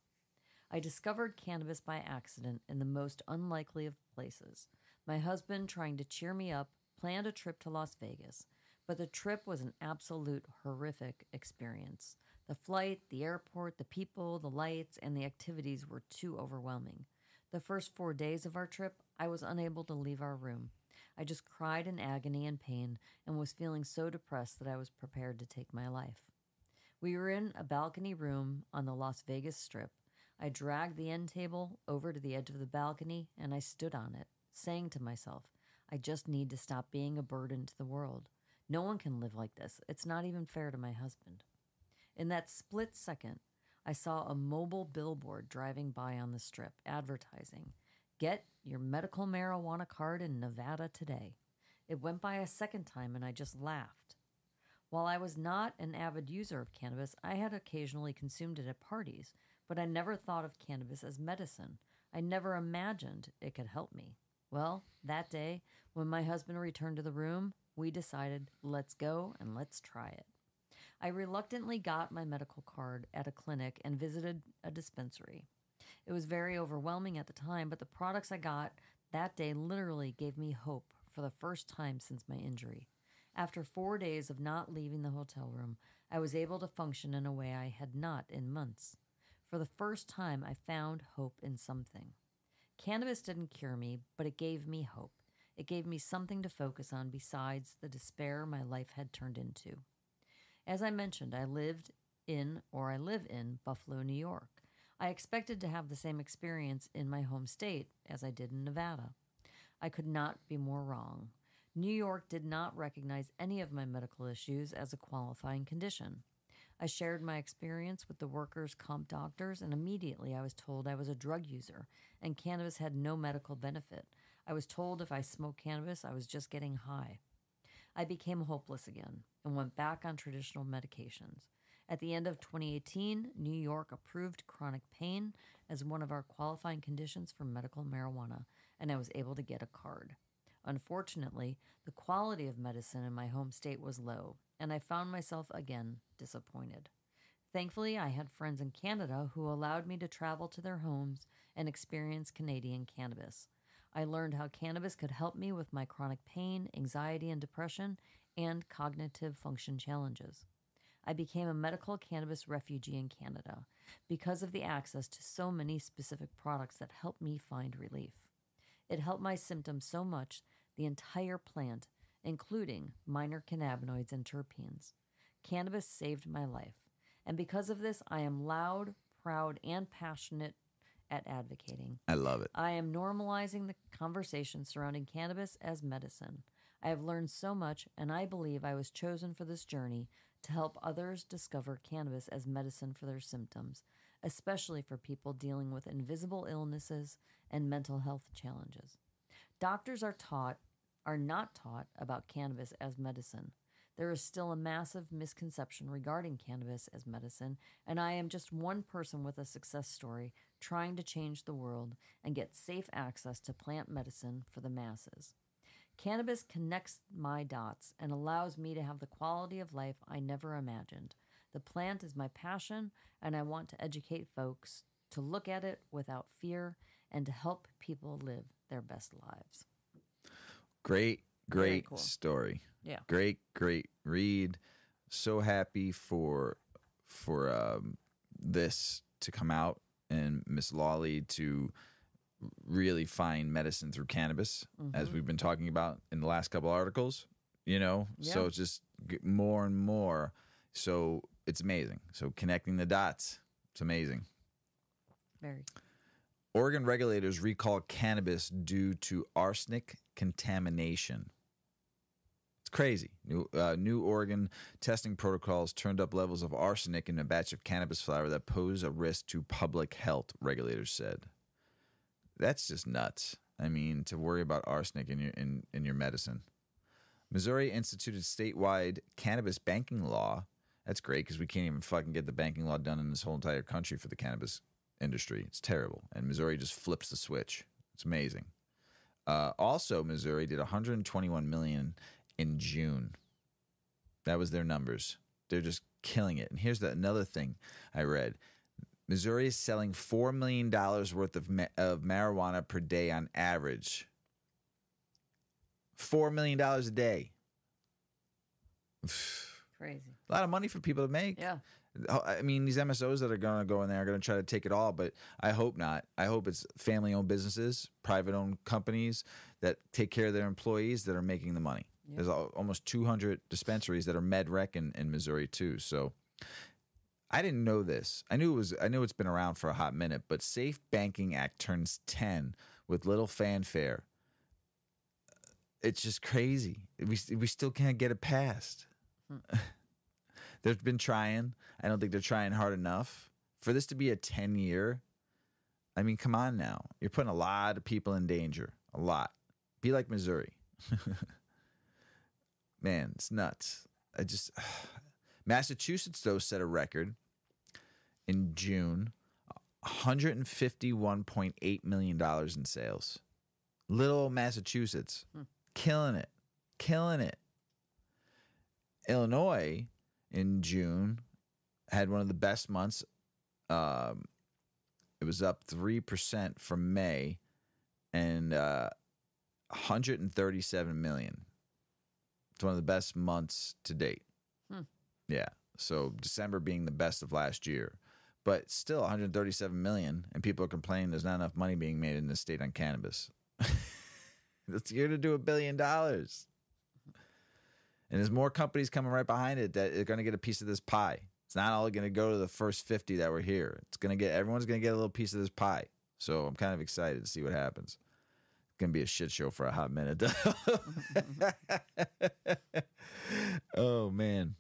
I discovered cannabis by accident in the most unlikely of places. My husband, trying to cheer me up, planned a trip to Las Vegas, but the trip was an absolute horrific experience. The flight, the airport, the people, the lights, and the activities were too overwhelming. The first four days of our trip, I was unable to leave our room. I just cried in agony and pain and was feeling so depressed that I was prepared to take my life. We were in a balcony room on the Las Vegas Strip. I dragged the end table over to the edge of the balcony and I stood on it, saying to myself, I just need to stop being a burden to the world. No one can live like this. It's not even fair to my husband. In that split second, I saw a mobile billboard driving by on the strip advertising Get your medical marijuana card in Nevada today. It went by a second time and I just laughed. While I was not an avid user of cannabis, I had occasionally consumed it at parties, but I never thought of cannabis as medicine. I never imagined it could help me. Well, that day, when my husband returned to the room, we decided, let's go and let's try it. I reluctantly got my medical card at a clinic and visited a dispensary. It was very overwhelming at the time, but the products I got that day literally gave me hope for the first time since my injury. After four days of not leaving the hotel room, I was able to function in a way I had not in months. For the first time, I found hope in something. Cannabis didn't cure me, but it gave me hope. It gave me something to focus on besides the despair my life had turned into. As I mentioned, I lived in, or I live in, Buffalo, New York. I expected to have the same experience in my home state as I did in Nevada. I could not be more wrong. New York did not recognize any of my medical issues as a qualifying condition. I shared my experience with the workers' comp doctors, and immediately I was told I was a drug user and cannabis had no medical benefit. I was told if I smoked cannabis, I was just getting high. I became hopeless again and went back on traditional medications. At the end of 2018, New York approved chronic pain as one of our qualifying conditions for medical marijuana, and I was able to get a card. Unfortunately, the quality of medicine in my home state was low, and I found myself again disappointed. Thankfully, I had friends in Canada who allowed me to travel to their homes and experience Canadian cannabis. I learned how cannabis could help me with my chronic pain, anxiety, and depression, and cognitive function challenges. I became a medical cannabis refugee in Canada because of the access to so many specific products that helped me find relief. It helped my symptoms so much, the entire plant, including minor cannabinoids and terpenes. Cannabis saved my life. And because of this, I am loud, proud, and passionate at advocating. I love it. I am normalizing the conversation surrounding cannabis as medicine. I have learned so much, and I believe I was chosen for this journey to help others discover cannabis as medicine for their symptoms, especially for people dealing with invisible illnesses and mental health challenges. Doctors are taught are not taught about cannabis as medicine. There is still a massive misconception regarding cannabis as medicine, and I am just one person with a success story trying to change the world and get safe access to plant medicine for the masses. Cannabis connects my dots and allows me to have the quality of life I never imagined. The plant is my passion, and I want to educate folks to look at it without fear and to help people live their best lives. Great, great cool. story. Yeah. Great, great read. So happy for for um, this to come out and Miss Lawley to really find medicine through cannabis, as we've been talking about in the last couple articles. You know, so Yeah. it's just more and more. So it's amazing. So connecting the dots, it's amazing. Very. Oregon regulators recall cannabis due to arsenic contamination. It's crazy. New, uh, new Oregon testing protocols turned up levels of arsenic in a batch of cannabis flower that pose a risk to public health, regulators said. That's just nuts. I mean, to worry about arsenic in your in, in your medicine. Missouri instituted statewide cannabis banking law. That's great because we can't even fucking get the banking law done in this whole entire country for the cannabis industry. It's terrible. And Missouri just flips the switch. It's amazing. Uh, also, Missouri did 121 million in June. That was their numbers. They're just killing it. And here's the, another thing I read: Missouri is selling four million dollars worth of ma- of marijuana per day on average. Four million dollars a day. Crazy. A lot of money for people to make. Yeah. I mean, these MSOs that are going to go in there are going to try to take it all, but I hope not. I hope it's family owned businesses, private owned companies that take care of their employees that are making the money. There's almost 200 dispensaries that are med rec in, in Missouri too. So I didn't know this. I knew it was. I knew it's been around for a hot minute, but Safe Banking Act turns 10 with little fanfare. It's just crazy. We we still can't get it passed. Hmm. They've been trying. I don't think they're trying hard enough for this to be a 10 year. I mean, come on now. You're putting a lot of people in danger. A lot. Be like Missouri. Man, it's nuts. I just Massachusetts though set a record in June, 151.8 million dollars in sales. Little Massachusetts, hmm. killing it, killing it. Illinois in June had one of the best months. Um, it was up three percent from May, and uh, 137 million. It's one of the best months to date. Yeah. So December being the best of last year, but still 137 million, and people are complaining there's not enough money being made in the state on cannabis. it's year to do a billion dollars. And there's more companies coming right behind it that are going to get a piece of this pie. It's not all going to go to the first 50 that were here. It's going to get everyone's going to get a little piece of this pie. So I'm kind of excited to see what happens. It's going to be a shit show for a hot minute. oh man.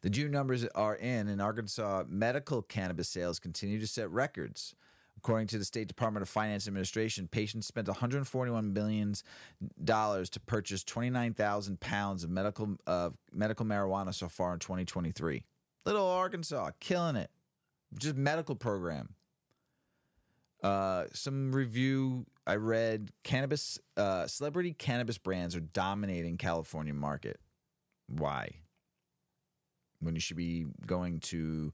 The June numbers are in in Arkansas. Medical cannabis sales continue to set records. According to the State Department of Finance Administration, patients spent 141 billion dollars to purchase 29,000 pounds of medical uh, medical marijuana so far in 2023. Little Arkansas, killing it. Just medical program. Uh, some review I read: cannabis, uh, celebrity cannabis brands are dominating California market. Why? When you should be going to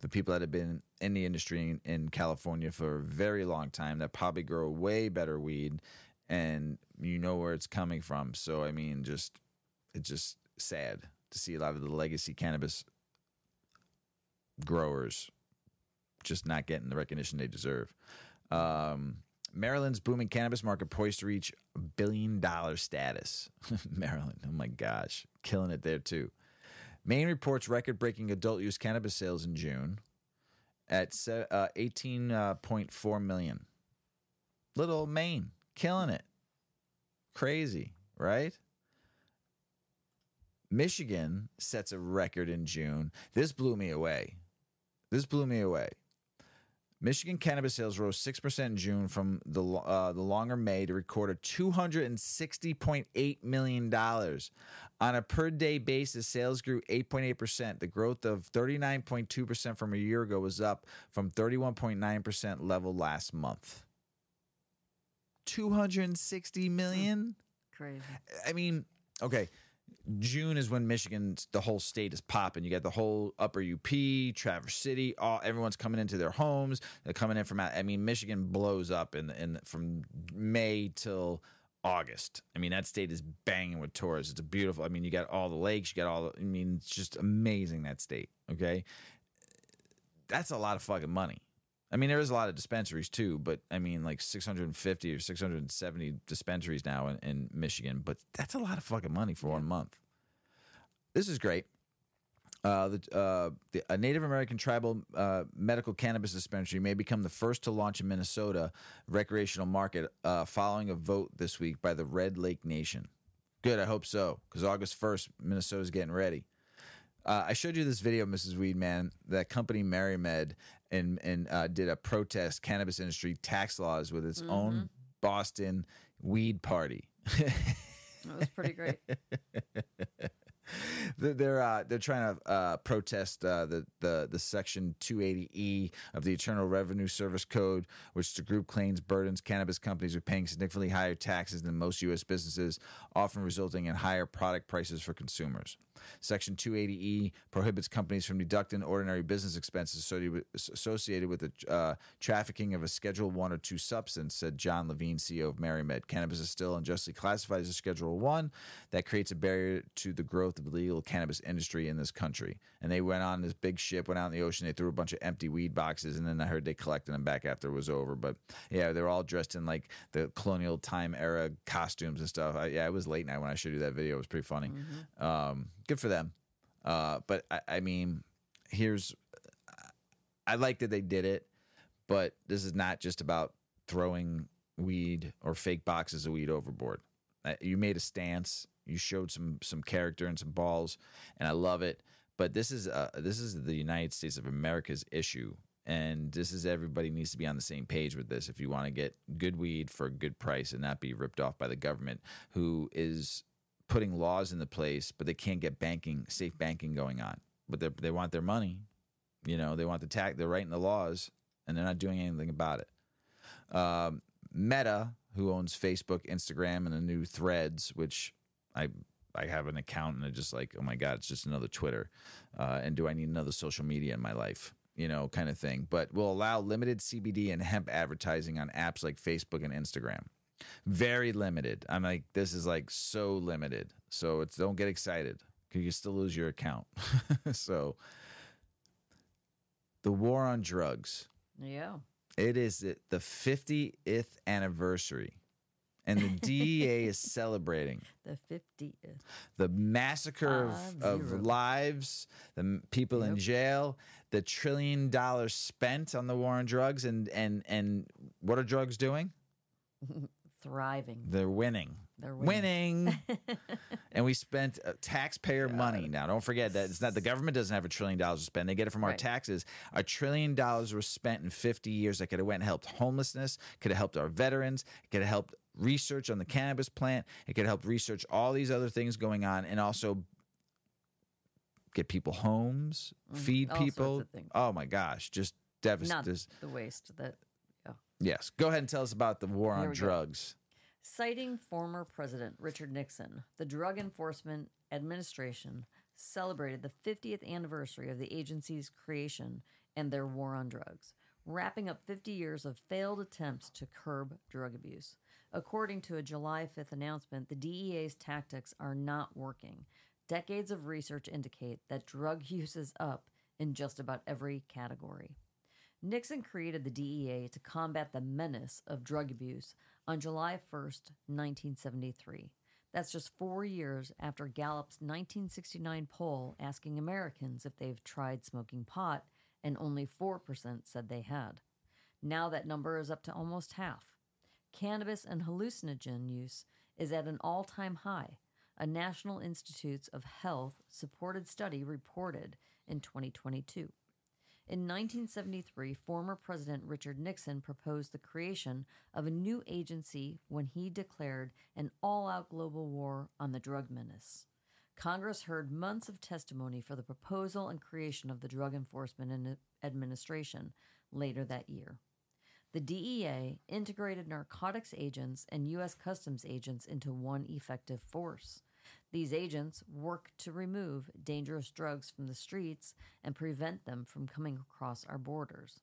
the people that have been in the industry in, in California for a very long time that probably grow way better weed, and you know where it's coming from. So I mean, just it's just sad to see a lot of the legacy cannabis growers just not getting the recognition they deserve. Um, Maryland's booming cannabis market poised to reach a billion dollar status. Maryland, oh my gosh, killing it there too. Maine reports record breaking adult use cannabis sales in June at uh, 18.4 million. Little Maine, killing it. Crazy, right? Michigan sets a record in June. This blew me away. This blew me away. Michigan cannabis sales rose 6% in June from the uh, the longer May to record a $260.8 million. On a per day basis, sales grew 8.8%. The growth of 39.2% from a year ago was up from 31.9% level last month. 260 million? Crazy. I mean, okay. June is when Michigan's the whole state is popping. You got the whole Upper UP, Traverse City. All everyone's coming into their homes. They're coming in from. out- I mean, Michigan blows up in in from May till August. I mean, that state is banging with tourists. It's a beautiful. I mean, you got all the lakes. You got all. The, I mean, it's just amazing that state. Okay, that's a lot of fucking money. I mean, there is a lot of dispensaries too, but I mean, like 650 or 670 dispensaries now in, in Michigan, but that's a lot of fucking money for one month. This is great. Uh, the, uh, the, a Native American tribal uh, medical cannabis dispensary may become the first to launch in Minnesota recreational market uh, following a vote this week by the Red Lake Nation. Good, I hope so, because August 1st, Minnesota's getting ready. Uh, I showed you this video, Mrs. Weedman. That company MariMed and and uh, did a protest cannabis industry tax laws with its own Boston weed party. That was pretty great. They're uh, they're trying to uh, protest uh, the the the Section 280E of the Internal Revenue Service Code, which the group claims burdens cannabis companies with paying significantly higher taxes than most U.S. businesses, often resulting in higher product prices for consumers. Section 280E prohibits companies from deducting ordinary business expenses associated with, associated with the uh, trafficking of a Schedule One or Two substance," said Jon Levine, CEO of MariMed. Cannabis is still unjustly classified as a Schedule One. That creates a barrier to the growth of the legal cannabis industry in this country. And they went on this big ship, went out in the ocean. They threw a bunch of empty weed boxes, and then I heard they collected them back after it was over. But yeah, they were all dressed in like the colonial time era costumes and stuff. I, yeah, it was late night when I showed you that video. It was pretty funny. Um, good for them. Uh, but I, I mean, here's I like that they did it, but this is not just about throwing weed or fake boxes of weed overboard. You made a stance. You showed some some character and some balls, and I love it. But this is uh, this is the United States of America's issue, and this is everybody needs to be on the same page with this if you want to get good weed for a good price and not be ripped off by the government, who is putting laws into place, but they can't get banking safe banking going on. But they they want their money, you know, they want the tax. They're writing the laws, and they're not doing anything about it. Um, Meta, who owns Facebook, Instagram, and the new Threads, which I I have an account, and I just like, oh my god, it's just another Twitter. Uh, and do I need another social media in my life? You know, kind of thing. But will allow limited CBD and hemp advertising on apps like Facebook and Instagram. Very limited. I'm like, this is like so limited. So it's don't get excited because you still lose your account. so the war on drugs. Yeah. It is the- the 50th anniversary, and the DEA is celebrating The 50th. the massacre of, of lives, the people in jail, the trillion dollars spent on the war on drugs, and and and what are drugs doing? Thriving. They're winning. They're winning. and we spent uh, taxpayer money. Now, don't forget that it's not the government doesn't have a trillion dollars to spend. They get it from our Right. taxes. A trillion dollars was spent in 50 years that could have went and helped homelessness, could have helped our veterans, could have helped research on the cannabis plant, it could help research all these other things going on and also get people homes, feed Mm, sorts people. Oh my gosh, just devastating. The waste that. Yeah. Yes. Go ahead and tell us about the war on we go. drugs. Citing former President Richard Nixon, the Drug Enforcement Administration celebrated the 50th anniversary of the agency's creation and their war on drugs, wrapping up 50 years of failed attempts to curb drug abuse. According to a July 5th announcement, the DEA's tactics are not working. Decades of research indicate that drug use is up in just about every category. Nixon created the DEA to combat the menace of drug abuse on July 1st, 1973. That's just four years after Gallup's 1969 poll asking Americans if they've tried smoking pot, and only 4% said they had. Now that number is up to almost half. Cannabis and hallucinogen use is at an all time high, a National Institutes of Health supported study reported in 2022. In 1973, former President Richard Nixon proposed the creation of a new agency when he declared an all out global war on the drug menace. Congress heard months of testimony for the proposal and creation of the Drug Enforcement Administration later that year. The DEA integrated narcotics agents and U.S. Customs agents into one effective force. These agents work to remove dangerous drugs from the streets and prevent them from coming across our borders.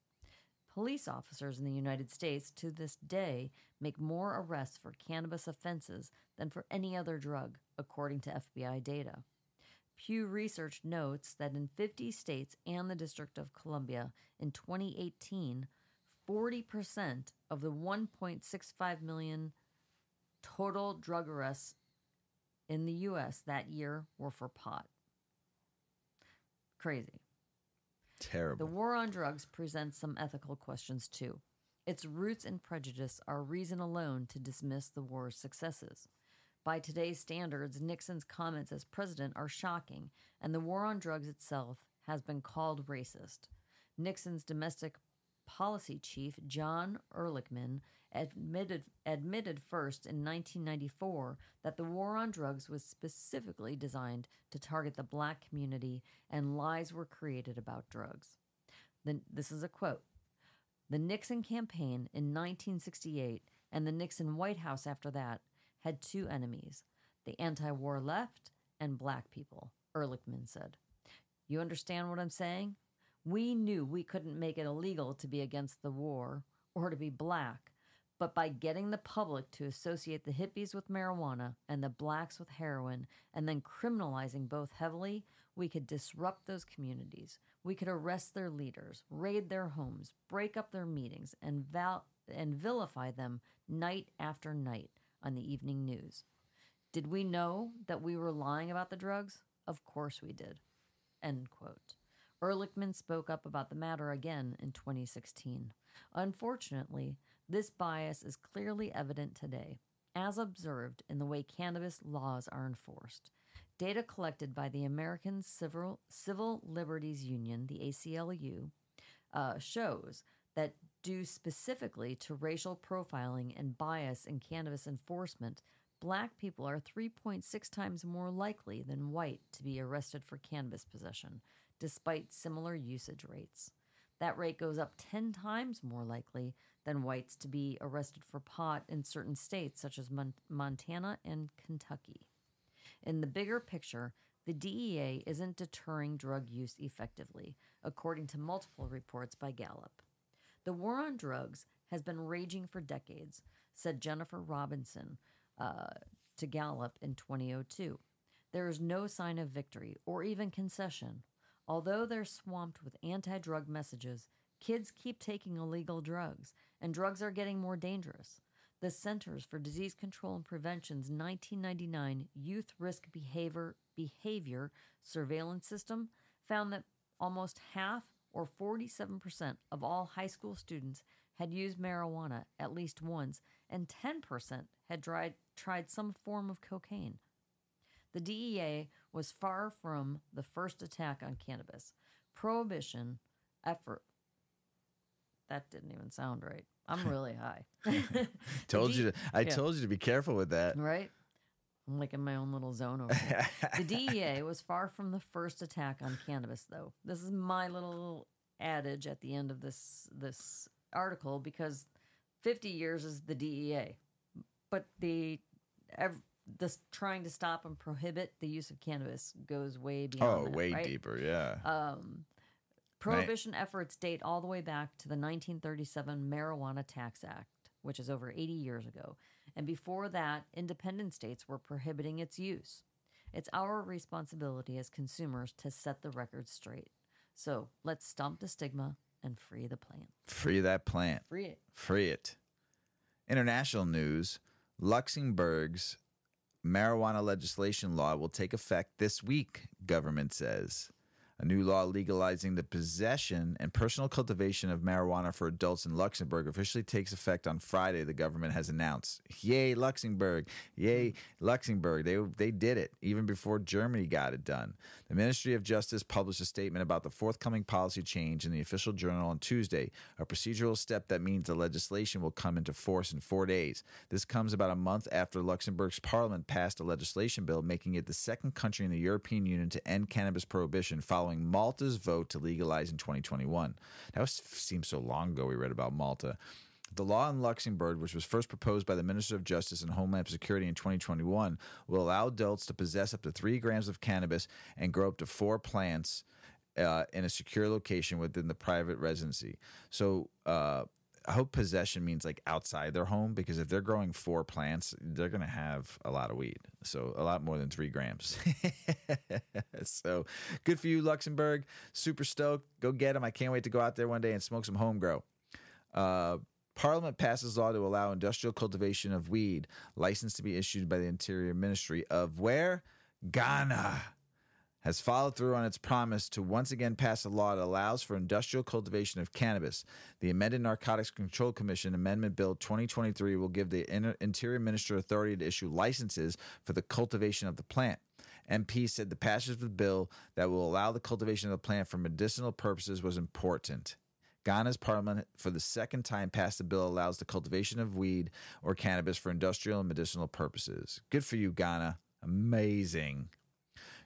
Police officers in the United States to this day make more arrests for cannabis offenses than for any other drug, according to FBI data. Pew Research notes that in 50 states and the District of Columbia in 2018, 40% of the 1.65 million total drug arrests in the US that year were for pot. Crazy. Terrible. The war on drugs presents some ethical questions too. Its roots in prejudice are reason alone to dismiss the war's successes. By today's standards, Nixon's comments as president are shocking, and the war on drugs itself has been called racist. Nixon's domestic policy chief, John Ehrlichman, admitted, admitted first in 1994 that the war on drugs was specifically designed to target the black community and lies were created about drugs. The, this is a quote The Nixon campaign in 1968 and the Nixon White House after that had two enemies the anti war left and black people, Ehrlichman said. You understand what I'm saying? We knew we couldn't make it illegal to be against the war or to be black, but by getting the public to associate the hippies with marijuana and the blacks with heroin and then criminalizing both heavily, we could disrupt those communities. We could arrest their leaders, raid their homes, break up their meetings, and, val- and vilify them night after night on the evening news. Did we know that we were lying about the drugs? Of course we did. End quote. Ehrlichman spoke up about the matter again in 2016. Unfortunately, this bias is clearly evident today, as observed in the way cannabis laws are enforced. Data collected by the American Civil, Civil Liberties Union, the ACLU, uh, shows that due specifically to racial profiling and bias in cannabis enforcement, black people are 3.6 times more likely than white to be arrested for cannabis possession, despite similar usage rates. That rate goes up 10 times more likely than whites to be arrested for pot in certain states such as Mon- Montana and Kentucky. In the bigger picture, the DEA isn't deterring drug use effectively, according to multiple reports by Gallup. The war on drugs has been raging for decades, said Jennifer Robinson uh, to Gallup in 2002. There is no sign of victory or even concession. Although they're swamped with anti drug messages, kids keep taking illegal drugs, and drugs are getting more dangerous. The Centers for Disease Control and Prevention's 1999 Youth Risk Behavior, Behavior Surveillance System found that almost half, or 47%, of all high school students had used marijuana at least once, and 10% had tried, tried some form of cocaine. The DEA was far from the first attack on cannabis. Prohibition effort. That didn't even sound right. I'm really high. told you to, I yeah. told you to be careful with that. right? I'm like in my own little zone over here. the DEA was far from the first attack on cannabis, though. This is my little adage at the end of this this article because 50 years is the DEA, but the ev- this trying to stop and prohibit the use of cannabis goes way beyond. Oh, that, way right? deeper, yeah. Um, prohibition efforts date all the way back to the 1937 Marijuana Tax Act, which is over 80 years ago. And before that, independent states were prohibiting its use. It's our responsibility as consumers to set the record straight. So let's stomp the stigma and free the plant. Free that plant. Free it. Free it. International news Luxembourg's marijuana legislation law will take effect this week, government says. A new law legalizing the possession and personal cultivation of marijuana for adults in Luxembourg officially takes effect on Friday, the government has announced. Yay, Luxembourg. Yay, Luxembourg. They, they did it even before Germany got it done. The Ministry of Justice published a statement about the forthcoming policy change in the official journal on Tuesday, a procedural step that means the legislation will come into force in four days. This comes about a month after Luxembourg's parliament passed a legislation bill making it the second country in the European Union to end cannabis prohibition following Malta's vote to legalize in 2021. That seems so long ago we read about Malta. The law in Luxembourg, which was first proposed by the Minister of Justice and Homeland Security in 2021, will allow adults to possess up to three grams of cannabis and grow up to four plants uh, in a secure location within the private residency. So, uh, I hope possession means like outside their home because if they're growing four plants, they're going to have a lot of weed. So, a lot more than three grams. so, good for you, Luxembourg. Super stoked. Go get them. I can't wait to go out there one day and smoke some home grow. Uh, Parliament passes law to allow industrial cultivation of weed, licensed to be issued by the Interior Ministry of where? Ghana has followed through on its promise to once again pass a law that allows for industrial cultivation of cannabis. The amended Narcotics Control Commission Amendment Bill 2023 will give the Interior Minister authority to issue licenses for the cultivation of the plant. MP said the passage of the bill that will allow the cultivation of the plant for medicinal purposes was important. Ghana's parliament, for the second time, passed a bill allows the cultivation of weed or cannabis for industrial and medicinal purposes. Good for you, Ghana. Amazing.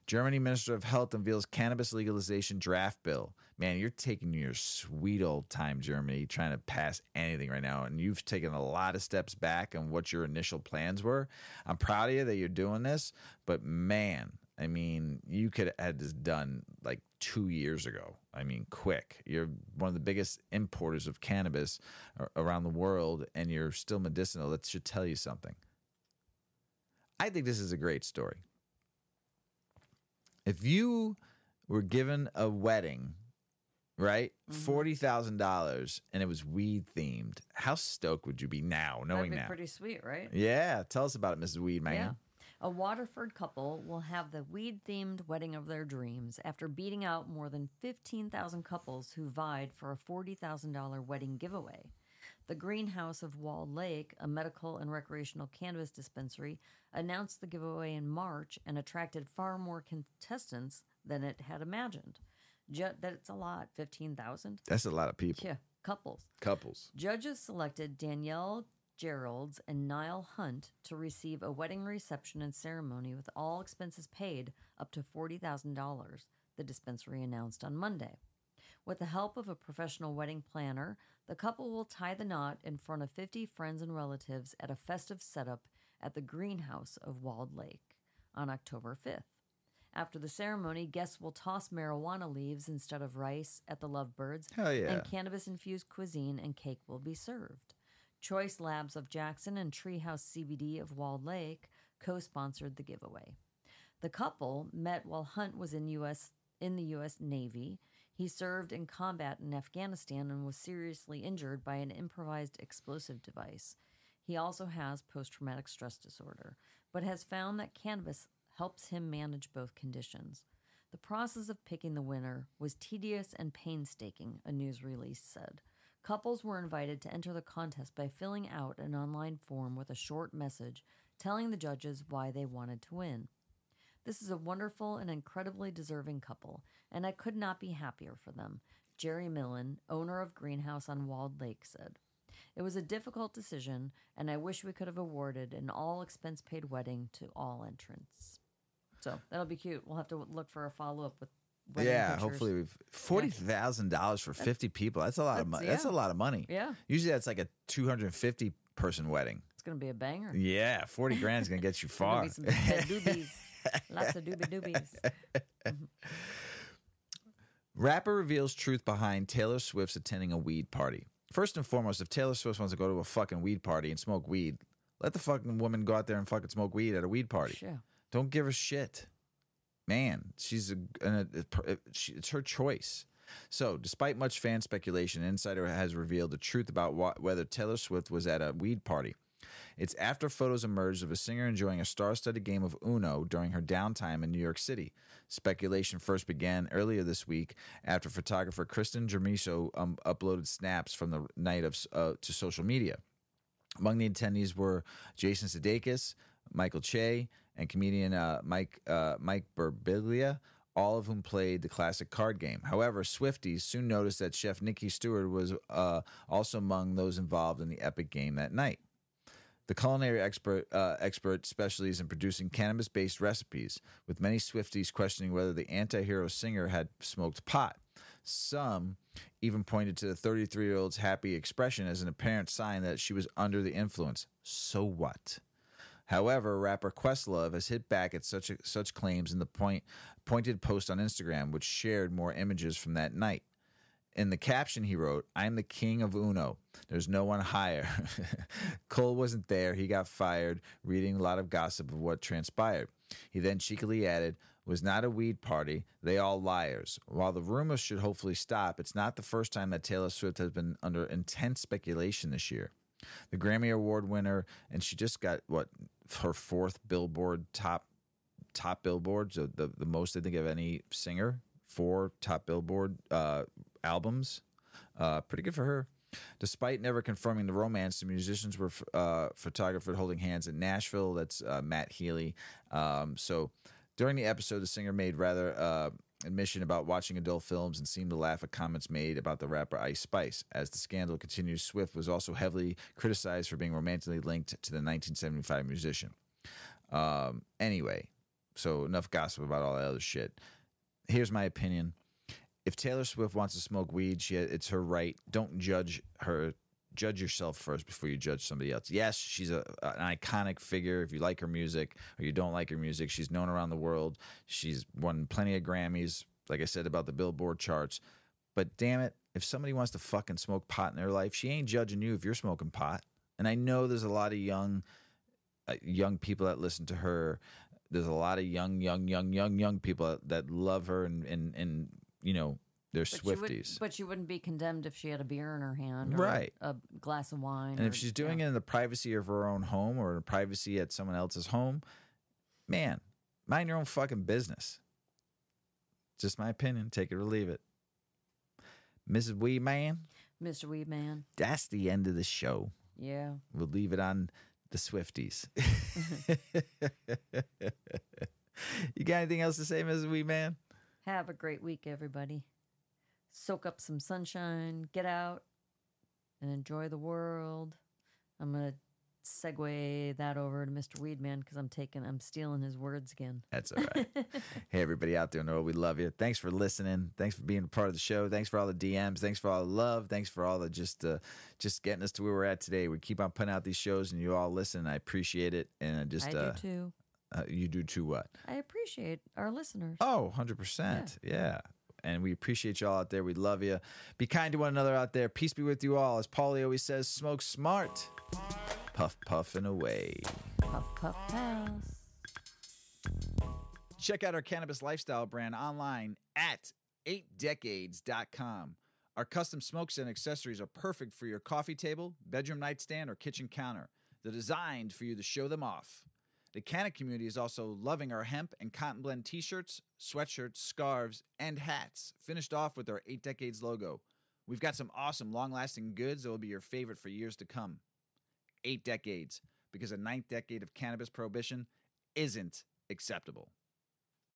Germany Minister of Health unveils cannabis legalization draft bill. Man, you're taking your sweet old time, Germany, trying to pass anything right now. And you've taken a lot of steps back on what your initial plans were. I'm proud of you that you're doing this, but man, I mean, you could have had this done like two years ago. I mean, quick. You're one of the biggest importers of cannabis around the world, and you're still medicinal. That should tell you something. I think this is a great story. If you were given a wedding, right, mm-hmm. forty thousand dollars, and it was weed themed, how stoked would you be now, knowing That'd be that? pretty sweet, right? yeah, tell us about it, Mrs. Weedman. Yeah. A Waterford couple will have the weed themed wedding of their dreams after beating out more than 15,000 couples who vied for a $40,000 wedding giveaway. The Greenhouse of Walled Lake, a medical and recreational cannabis dispensary, announced the giveaway in March and attracted far more contestants than it had imagined. Ju- that's a lot, 15,000? That's a lot of people, Yeah, couples. couples. Judges selected Danielle Geralds and Niall Hunt to receive a wedding reception and ceremony with all expenses paid up to $40,000, the dispensary announced on Monday. With the help of a professional wedding planner, the couple will tie the knot in front of 50 friends and relatives at a festive setup at the Greenhouse of Walled Lake on October 5th. After the ceremony, guests will toss marijuana leaves instead of rice at the Lovebirds, yeah. and cannabis infused cuisine and cake will be served. Choice Labs of Jackson and Treehouse CBD of Walled Lake co sponsored the giveaway. The couple met while Hunt was in US in the US Navy. He served in combat in Afghanistan and was seriously injured by an improvised explosive device. He also has post traumatic stress disorder, but has found that cannabis helps him manage both conditions. The process of picking the winner was tedious and painstaking, a news release said. Couples were invited to enter the contest by filling out an online form with a short message telling the judges why they wanted to win. This is a wonderful and incredibly deserving couple, and I could not be happier for them, Jerry Millen, owner of Greenhouse on Walled Lake, said. It was a difficult decision, and I wish we could have awarded an all expense paid wedding to all entrants. So that'll be cute. We'll have to look for a follow up with wedding yeah, pictures. hopefully we've forty thousand dollars for fifty people. That's a lot of that's- money. That's a lot of money. Yeah. Usually that's like a two hundred and fifty person wedding. It's going to be a banger. Yeah, forty grand is gonna get you gonna far. be some dead doobies. Lots of doobie doobies. Rapper reveals truth behind Taylor Swift's attending a weed party. First and foremost, if Taylor Swift wants to go to a fucking weed party and smoke weed, let the fucking woman go out there and fucking smoke weed at a weed party. Sure. Don't give a shit. Man, she's a, an, a, a- she, it's her choice. So, despite much fan speculation, Insider has revealed the truth about wh- whether Taylor Swift was at a weed party. It's after photos emerged of a singer enjoying a star studded game of Uno during her downtime in New York City. Speculation first began earlier this week after photographer Kristen Germiso um, uploaded snaps from the night of, uh, to social media. Among the attendees were Jason Sudeikis, Michael Che, and comedian uh, Mike uh, Mike Birbiglia, all of whom played the classic card game. However, Swifties soon noticed that chef Nikki Stewart was uh, also among those involved in the epic game that night. The culinary expert uh, expert specialties in producing cannabis-based recipes, with many Swifties questioning whether the anti-hero singer had smoked pot. Some even pointed to the 33-year-old's happy expression as an apparent sign that she was under the influence. So what? However, rapper Questlove has hit back at such such claims in the point pointed post on Instagram, which shared more images from that night. In the caption, he wrote, I'm the king of Uno. There's no one higher. Cole wasn't there. He got fired, reading a lot of gossip of what transpired. He then cheekily added, was not a weed party. They all liars. While the rumors should hopefully stop, it's not the first time that Taylor Swift has been under intense speculation this year. The Grammy Award winner, and she just got what her fourth Billboard top top billboards, the, the, the most I think of any singer, four top Billboard uh, albums. Uh, pretty good for her. Despite never confirming the romance, the musicians were uh, photographed holding hands in Nashville. That's uh, Matt Healy. Um, so during the episode, the singer made rather uh, admission about watching adult films and seemed to laugh at comments made about the rapper Ice Spice. As the scandal continues, Swift was also heavily criticized for being romantically linked to the 1975 musician. Um, anyway, so enough gossip about all that other shit. Here's my opinion. If Taylor Swift wants to smoke weed, she it's her right. Don't judge her. Judge yourself first before you judge somebody else. Yes, she's a, an iconic figure. If you like her music or you don't like her music, she's known around the world. She's won plenty of Grammys, like I said about the Billboard charts. But damn it, if somebody wants to fucking smoke pot in their life, she ain't judging you if you're smoking pot. And I know there's a lot of young, uh, young people that listen to her there's a lot of young, young, young, young, young people that love her, and and and you know they're but Swifties. Would, but she wouldn't be condemned if she had a beer in her hand, right? A, glass of wine, and or, if she's doing yeah. it in the privacy of her own home or in privacy at someone else's home, man, mind your own fucking business. Just my opinion. Take it or leave it. Mrs. Weedman. Mr. Weedman. That's the end of the show. Yeah. We'll leave it on the Swifties. you got anything else to say, Mrs. Weedman? Have a great week, everybody. Soak up some sunshine, get out and enjoy the world. I'm going to segue that over to Mr. Weedman because I'm taking, I'm stealing his words again. That's all right. hey, everybody out there in the world, we love you. Thanks for listening. Thanks for being a part of the show. Thanks for all the DMs. Thanks for all the love. Thanks for all the just, uh, just getting us to where we're at today. We keep on putting out these shows, and you all listen. I appreciate it, and I just, I uh, do too. Uh, you do too. What? I appreciate our listeners. Oh, 100%. Yeah. yeah and we appreciate y'all out there. We love you. Be kind to one another out there. Peace be with you all. As Paulie always says, smoke smart puff puffing away. Puff puff pass. Check out our cannabis lifestyle brand online at 8decades.com. Our custom smokes and accessories are perfect for your coffee table, bedroom nightstand, or kitchen counter. They're designed for you to show them off. The Canna community is also loving our hemp and cotton blend t shirts, sweatshirts, scarves, and hats, finished off with our 8 Decades logo. We've got some awesome, long lasting goods that will be your favorite for years to come eight decades because a ninth decade of cannabis prohibition isn't acceptable.